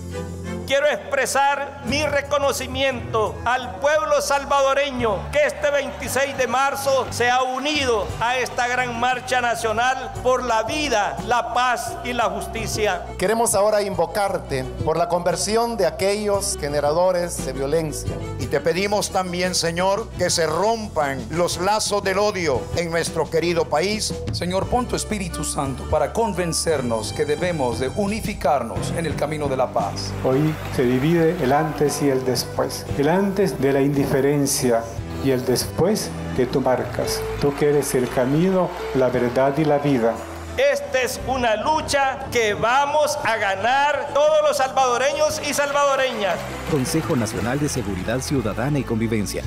Quiero expresar mi reconocimiento al pueblo salvadoreño que este 26 de marzo se ha unido a esta gran marcha nacional por la vida, la paz y la justicia. Queremos ahora invocarte por la conversión de aquellos generadores de violencia. Y te pedimos también, Señor, que se rompan los lazos del odio en nuestro querido país. Señor, pon tu Espíritu Santo para convencernos que debemos de unificarnos en el camino de la paz. Hoy se divide el antes y el después. El antes de la indiferencia y el después que tú marcas. Tú que eres el camino, la verdad y la vida. Esta es una lucha que vamos a ganar todos los salvadoreños y salvadoreñas. Consejo Nacional de Seguridad Ciudadana y Convivencia.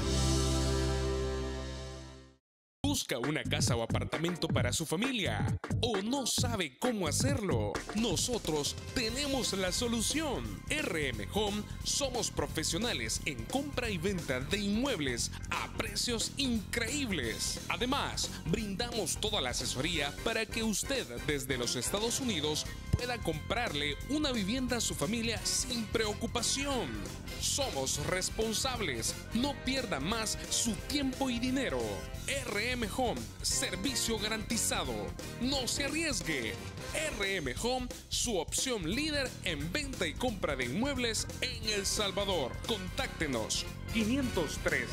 ¿Busca una casa o apartamento para su familia? ¿O no sabe cómo hacerlo? Nosotros tenemos la solución. RM Home somos profesionales en compra y venta de inmuebles a precios increíbles. Además, brindamos toda la asesoría para que usted desde los Estados Unidos pueda comprarle una vivienda a su familia sin preocupación. Somos responsables. No pierda más su tiempo y dinero. RM Home, servicio garantizado. No se arriesgue. RM Home, su opción líder en venta y compra de inmuebles en El Salvador. Contáctenos 503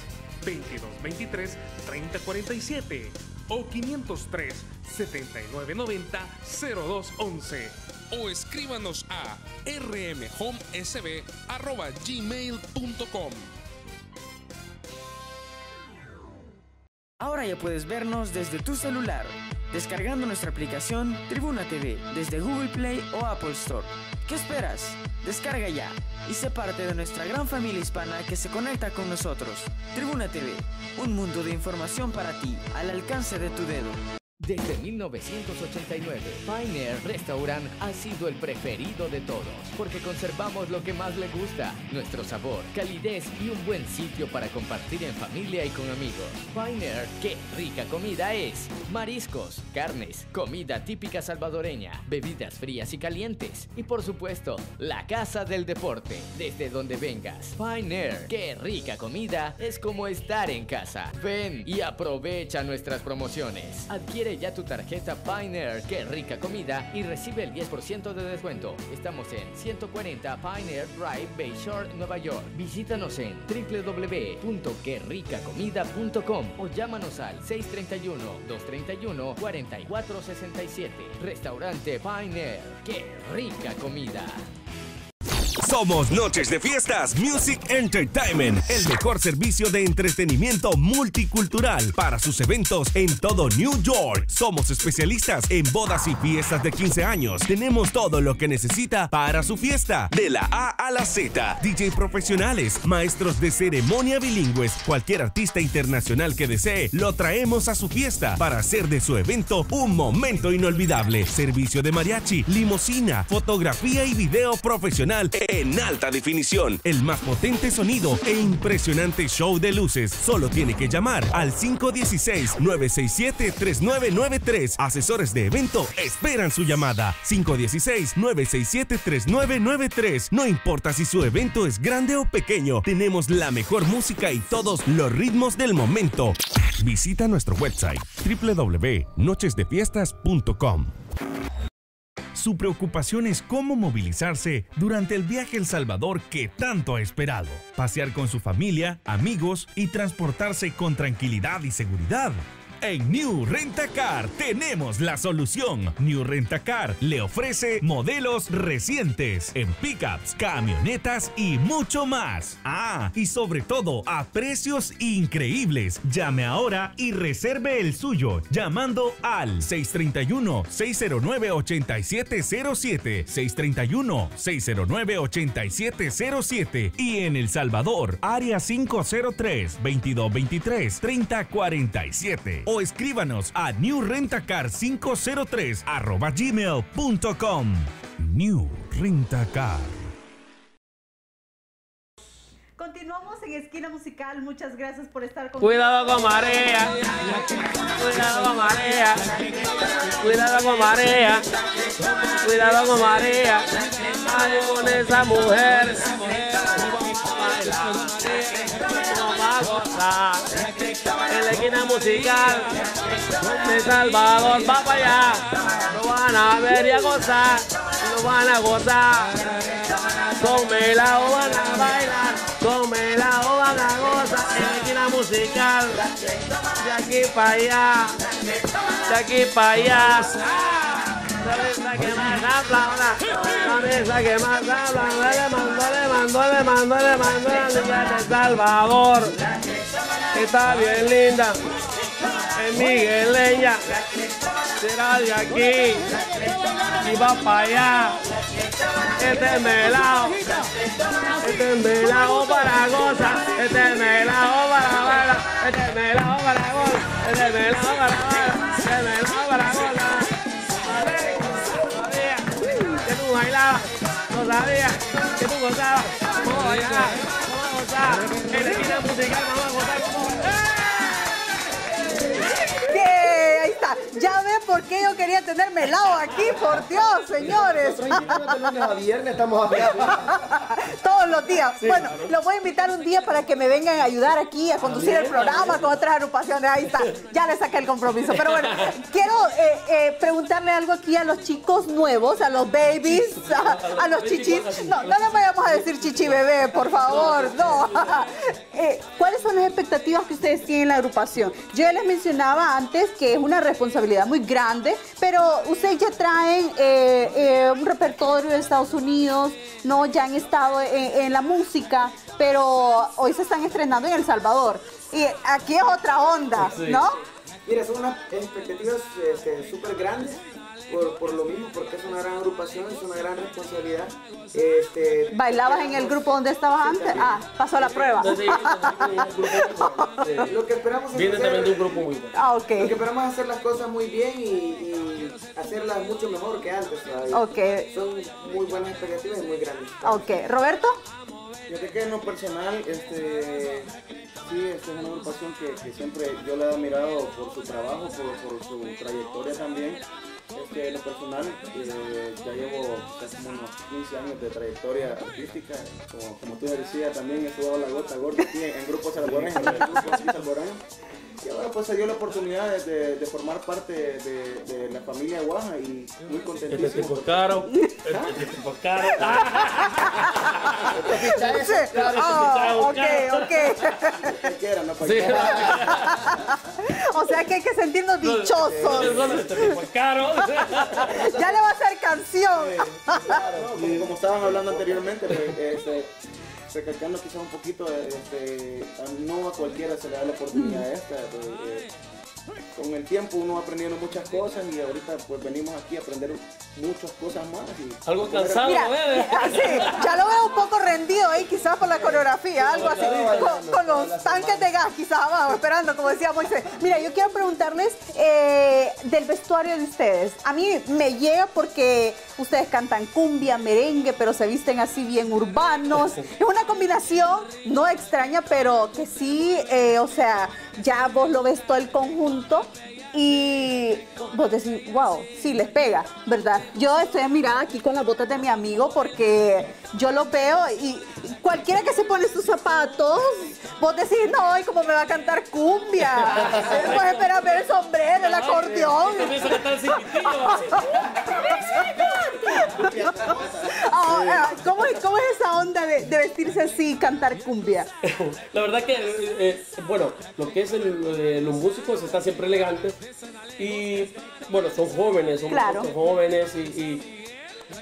2223 3047 o 503 7990 0211. O escríbanos a rmhomesb.gmail.com. Ahora ya puedes vernos desde tu celular, descargando nuestra aplicación Tribuna TV desde Google Play o Apple Store. ¿Qué esperas? Descarga ya y sé parte de nuestra gran familia hispana que se conecta con nosotros. Tribuna TV, un mundo de información para ti, al alcance de tu dedo. Desde 1989, Pioneer Restaurant ha sido el preferido de todos porque conservamos lo que más le gusta, nuestro sabor, calidez y un buen sitio para compartir en familia y con amigos. Pioneer, qué rica comida es. Mariscos, carnes, comida típica salvadoreña, bebidas frías y calientes y por supuesto, la casa del deporte, desde donde vengas. Pioneer, qué rica comida es como estar en casa. Ven y aprovecha nuestras promociones. Adquiere ya tu tarjeta Pioneer, qué rica comida, y recibe el 10% de descuento. Estamos en 140 Pioneer Drive, Bayshore, Nueva York. Visítanos en www.querricacomida.com o llámanos al 631-231-4467. Restaurante Pioneer, qué rica comida. Somos Noches de Fiestas Music Entertainment, el mejor servicio de entretenimiento multicultural para sus eventos en todo New York. Somos especialistas en bodas y fiestas de 15 años. Tenemos todo lo que necesita para su fiesta, de la A a la Z. DJ profesionales, maestros de ceremonia bilingües, cualquier artista internacional que desee, lo traemos a su fiesta para hacer de su evento un momento inolvidable. Servicio de mariachi, limosina, fotografía y video profesional en alta definición. El más potente sonido e impresionante show de luces. Solo tiene que llamar al 516-967-3993. Asesores de evento esperan su llamada. 516-967-3993. No importa si su evento es grande o pequeño, tenemos la mejor música y todos los ritmos del momento. Visita nuestro website www.nochesdefiestas.com. Su preocupación es cómo movilizarse durante el viaje El Salvador que tanto ha esperado. Pasear con su familia, amigos y transportarse con tranquilidad y seguridad. En New Rentacar tenemos la solución. New Rentacar le ofrece modelos recientes en pickups, camionetas y mucho más. Ah, y sobre todo a precios increíbles. Llame ahora y reserve el suyo llamando al 631-609-8707, 631-609-8707 y en El Salvador, área 503-2223-3047 o escríbanos a newrentacar503 arroba gmail.com. New Rentacar. Continuamos en Esquina Musical. Muchas gracias por estar con Cuidado con marea. Cuidado con marea. Cuidado con marea. Cuidado con marea. Ay, con esa mujer. En la esquina musical de Salvador va para allá. Lo van a ver y a gozar. Lo van a gozar. Con melao van a bailar. Con melao van a gozar. En la esquina musical. De aquí para allá. De aquí para allá. La mesa que más habla, la mesa que más habla, le mandó, le mandó, le mandó, le mandó la niña de Salvador. Está bien linda, es migueleña, será de aquí. Y va para allá. Este es melao, este es melao para gozar, este es melao para bailar, este es melao para gozar, este es melao para bailar, este es melao para gozar. No sabía que tú gozabas, vamos a bailar, vamos a gozar, en la esquina musical vamos a gozar como... ¡Qué! Ya ve por qué yo quería tener melado aquí, por Dios, señores. a viernes estamos Todos los días. bueno, los voy a invitar un día para que me vengan a ayudar aquí a conducir el programa con otras agrupaciones. Ahí está. Ya le saqué el compromiso. Pero bueno, quiero eh, eh, preguntarle algo aquí a los chicos nuevos, a los babies, a, a los chichis. No, no les vayamos a decir chichi bebé, por favor, no. Eh, ¿Cuáles son las expectativas que ustedes tienen en la agrupación? Yo ya les mencionaba antes que es una responsabilidad muy grande, pero ustedes ya traen eh, eh, un repertorio de Estados Unidos, no, ya han estado en, en la música, pero hoy se están estrenando en El Salvador. Y aquí es otra onda, Sí. ¿no? Mira, son unas expectativas este, súper grandes por, por lo mismo, porque es una gran agrupación, es una gran responsabilidad. Este, ¿Bailabas en el grupo donde estabas antes? Ah, pasó la prueba. Lo que esperamos es Viene hacer- también de un grupo muy bueno. Ah, ok. Lo que esperamos es hacer las cosas muy bien y, y hacerlas mucho mejor que antes. ¿sabes? Ok. Son muy buenas expectativas y muy grandes. Ok, Roberto. Fíjate que en lo personal, este, sí, esta es una agrupación que, que siempre yo le he admirado por su trabajo, por, por su trayectoria también. Este, en lo personal, eh, ya llevo como unos 15 años de trayectoria artística. Como, como tú decías, también he jugado la gota gorda aquí en, en grupos salvadoreños, en. Y ahora pues se dio la oportunidad de, de- de formar parte de, de la familia Guaja y muy contentísimo. Este tipo es caro. Este tipo es caro. Sí. Oh, ok, ok. Cualquiera, no Sí. O sea que hay que sentirnos dichosos. Este tipo es caro. Ya le va a hacer canción. Y como estaban hablando anteriormente, pues, este, recalcando quizás un poquito, este, no a cualquiera se le da la oportunidad esta. pues, eh, con el tiempo uno va aprendiendo muchas cosas y ahorita pues venimos aquí a aprender muchas cosas más. y- Algo cansado, Mira, ¿eh? así, ya lo veo un poco rendido ahí, quizás por la coreografía, algo así, con, con los tanques de gas quizás abajo, esperando, como decía Moisés. Mira, yo quiero preguntarles eh, del vestuario de ustedes. A mí me llega porque ustedes cantan cumbia, merengue, pero se visten así bien urbanos. Es una combinación no extraña, pero que sí, eh, o sea, ya vos lo ves todo el conjunto y vos decís, wow, sí les pega, ¿verdad? Yo estoy admirada aquí con las botas de mi amigo porque yo lo veo y cualquiera que se pone sus zapatos, vos decís, no, ¿y cómo me va a cantar cumbia? Vos esperas ver el sombrero, el acordeón. ¿Cómo, es- cómo es esa onda de, de vestirse así y cantar cumbia? La verdad que, eh, eh, bueno, lo que es el, eh, los músicos están siempre elegantes y, bueno, son jóvenes, son Claro. jóvenes y, y,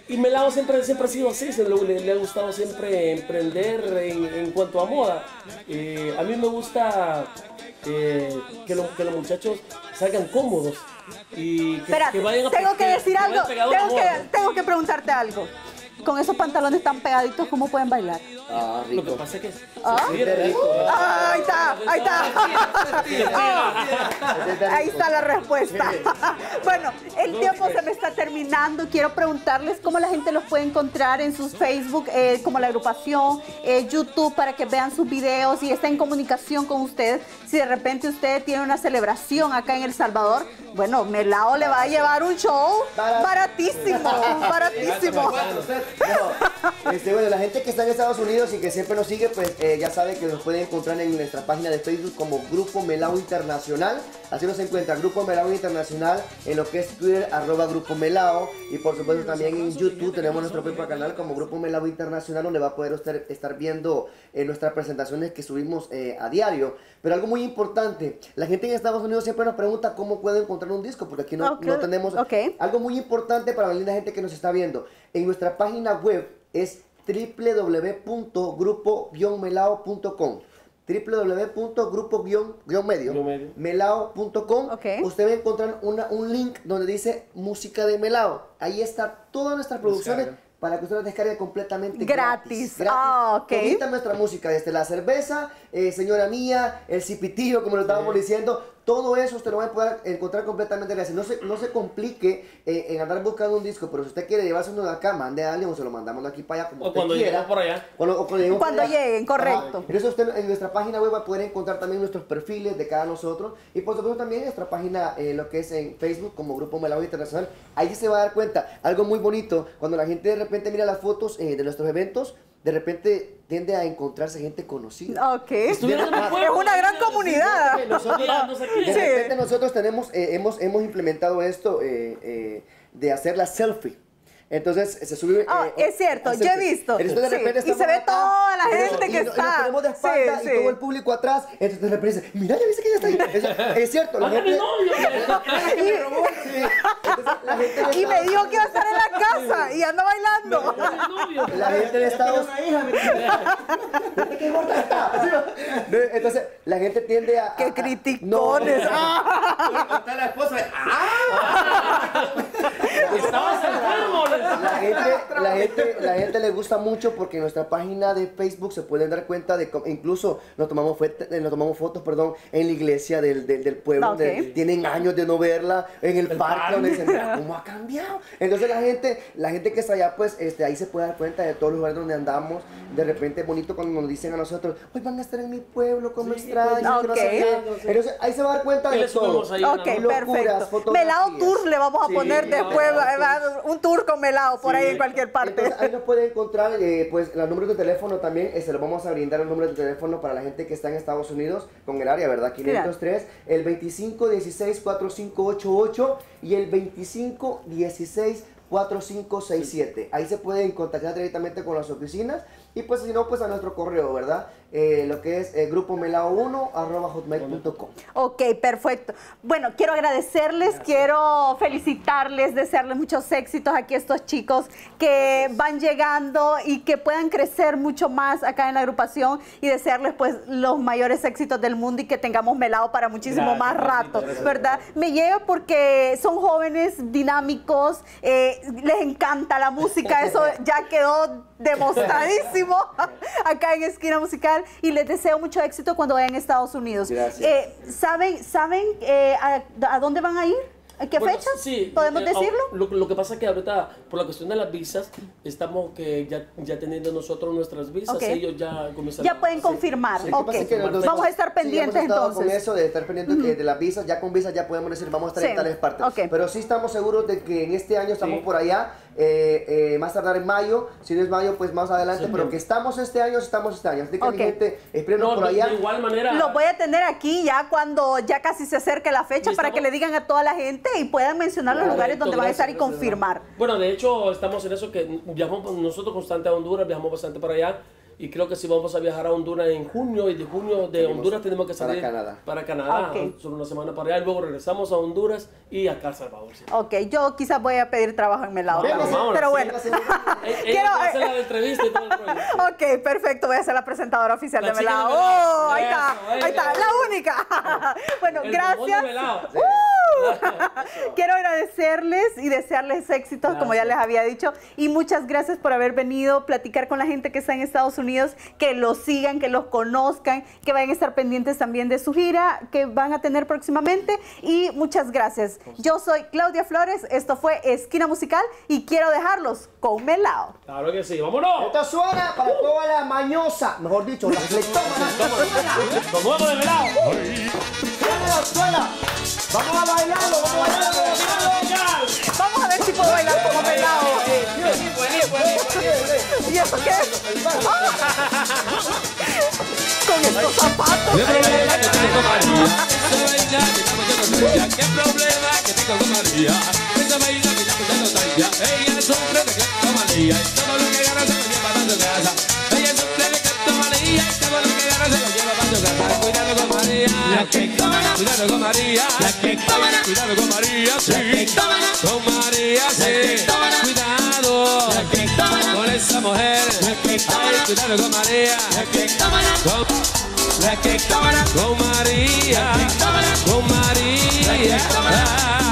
y Melao siempre, siempre ha sido así, le, le ha gustado siempre emprender en, en cuanto a moda. Eh, a mí me gusta eh, que, lo- que los muchachos salgan cómodos y que, Espera, que vayan a tengo que decir algo, tengo que, tengo que preguntarte algo. Con esos pantalones tan pegaditos, ¿cómo pueden bailar? Ah, Lo que pasa es que ¿Ah? sí, rico. Ah, ahí está, ahí está. Ah, ahí está la respuesta. Bueno, el tiempo se me está terminando. Quiero preguntarles cómo la gente los puede encontrar en sus Facebook, eh, como la agrupación, eh, YouTube, para que vean sus videos y esté en comunicación con ustedes. Si de repente usted tiene una celebración acá en El Salvador, bueno, Melao le va a llevar un show baratísimo, baratísimo. No, este, bueno, la gente que está en Estados Unidos y que siempre nos sigue, pues eh, ya sabe que nos puede encontrar en nuestra página de Facebook como Grupo Melao Internacional. Así nos encuentra Grupo Melao Internacional en lo que es Twitter, arroba Grupo Melao. Y por supuesto también en YouTube tenemos nuestro propio canal como Grupo Melao Internacional donde va a poder usted estar viendo eh, nuestras presentaciones que subimos eh, a diario. Pero algo muy importante, la gente en Estados Unidos siempre nos pregunta cómo puedo encontrar un disco, porque aquí no, Ok, no tenemos... Algo muy importante para la linda gente que nos está viendo. En nuestra página web es www.grupo-melao.com www.grupo-medio-melao.com Usted va a encontrar una- un link donde dice música de Melao. Ahí está todas nuestras producciones para que usted las descargue completamente Gratis. gratis. Ah, nuestra música, desde la cerveza, eh, señora mía, el cipitillo, como lo estábamos diciendo, todo eso usted lo va a poder encontrar completamente gratis. No se, no se complique eh, en andar buscando un disco, pero si usted quiere llevarse uno de acá, mande a alguien o se lo mandamos de aquí para allá, como O usted cuando quiera. por allá. Cuando, o cuando lleguemos Cuando por allá. lleguen, correcto. Ajá. Entonces usted en nuestra página web va a poder encontrar también nuestros perfiles de cada nosotros y por supuesto también nuestra página, eh, lo que es en Facebook como Grupo Melao Internacional. Ahí se va a dar cuenta, algo muy bonito, cuando la gente de repente mira las fotos eh, de nuestros eventos, de repente tiende a encontrarse gente conocida. Ok. Es una gran comunidad. De repente nosotros tenemos, eh, hemos, hemos implementado esto eh, eh, de hacer la selfie. Entonces se sube. Ah, eh, es cierto, yo he visto. Entonces, de repente sí. Y se ve toda la gente y, que y, está. Y nos ponemos de espalda sí, y todo el público atrás. Entonces de repente dice, mira, ya viste que ella está ahí. Es, es cierto, la gente. y me dijo que iba a estar en la casa y anda bailando. La gente de Estados Entonces la gente tiende a. ¡Qué criticones! Está la esposa. ¡Ah! Estabas enfermo. La gente, la, gente, la gente le gusta mucho porque en nuestra página de Facebook se pueden dar cuenta de cómo, incluso nos tomamos, nos tomamos fotos perdón, en la iglesia del, del, del pueblo, Okay. donde tienen años de no verla, en el, parque, donde dicen, mira cómo ha cambiado. Entonces la gente, la gente que está allá, pues este, ahí se puede dar cuenta de todos los lugares donde andamos. De repente es bonito cuando nos dicen a nosotros, hoy van a estar en mi pueblo, como extraño. que no sé Ok. qué". Entonces ahí se va a dar cuenta de todo. Ok, Locuras, perfecto. Melado Tour le vamos a Sí, poner después, va- un tour con melado por ahí en cualquier parte. Entonces, ahí nos pueden encontrar, eh, pues, los números de teléfono también, eh, se los vamos a brindar los números de teléfono para la gente que está en Estados Unidos, con el área, ¿verdad? 503, el 2516-4588 y el 2516-4567. Ahí se pueden contactar directamente con las oficinas y pues si no, pues a nuestro correo, ¿verdad? Eh, lo que es eh, grupo melao1 arroba hotmail.com. Ok, perfecto. Bueno, quiero agradecerles, quiero felicitarles, desearles muchos éxitos aquí a estos chicos que van llegando y que puedan crecer mucho más acá en la agrupación y desearles pues los mayores éxitos del mundo y que tengamos melado para muchísimo Gracias, más rato. ¿verdad? Me llega porque son jóvenes, dinámicos, eh, les encanta la música, eso ya quedó demostradísimo acá en Esquina Musical y les deseo mucho éxito cuando vayan a Estados Unidos. Gracias. Eh, ¿Saben, saben eh, a, a dónde van a ir? ¿A qué Bueno, fechas? Sí. ¿Podemos eh, decirlo? Lo, lo que pasa es que ahorita, por la cuestión de las visas, estamos que ya, ya teniendo nosotros nuestras visas, Ok. ellos ya comenzaron. Ya pueden confirmar. Lo que ok. pasa es que nosotros- Vamos a estar sí, pendientes hemos estado entonces. con eso de estar pendientes que de las visas, ya con visas ya podemos decir vamos a estar Sí, en tales partes. ok. Pero sí estamos seguros de que en este año estamos por allá, eh, eh, más tardar en mayo, si no es mayo pues más adelante, pero Septiembre. que estamos este año, estamos este año. Así que Ok. mi gente, espérenos No, por allá. de igual manera. Los voy a tener aquí ya cuando ya casi se acerque la fecha para que le digan a toda la gente y puedan mencionar los lugares Correcto, donde van a estar y confirmar. Bueno, de hecho, estamos en eso que viajamos nosotros constante a Honduras, viajamos bastante para allá. Y creo que si vamos a viajar a Honduras en junio y de junio de Honduras tenemos que para salir Canadá. para Canadá, Ok. solo una semana para allá, y luego regresamos a Honduras y acá a El Salvador. sí. Ok, yo quizás voy a pedir trabajo en Melado. Vamos, también, vamos, pero bueno. Quiero- hacer la entrevista y todo el. Ok, perfecto. Voy a ser la presentadora oficial La de chica de Melado. Melao. Oh, ahí está, Eso, ahí está, la única. bueno, El gracias. Melao. Uh, quiero agradecerles y desearles éxitos, como ya les había dicho. Y muchas gracias por haber venido a platicar con la gente que está en Estados Unidos, que los sigan, que los conozcan, que vayan a estar pendientes también de su gira que van a tener próximamente. Y muchas gracias. Yo soy Claudia Flores, esto fue Esquina Musical y quiero dejarlos con Melao. Claro que sí, vámonos. Esto suena para toda la mañosa, mejor dicho, la nuevo de Melao. Suena. Vamos a bailarlo, vamos a bailarlo. Vamos a ver si puedo bailar como Melao. ¿Y eso qué? Con estos zapatos. ¿Qué problema que tengo María? Esa que tuya. ¿Qué problema que tengo con María? Esa vaina que estamos haciendo tuya. Ella sufre de cleptomanía y todo lo que gana se lo lleva para su casa. Ella sufre de cleptomanía y todo lo que gana se lo lleva para su casa. Cuidado con María. Cuidado con María. Cuidado con María, sí. Con María, sí. Cuidado esa mujer. Cuidado con María. Con María, con María.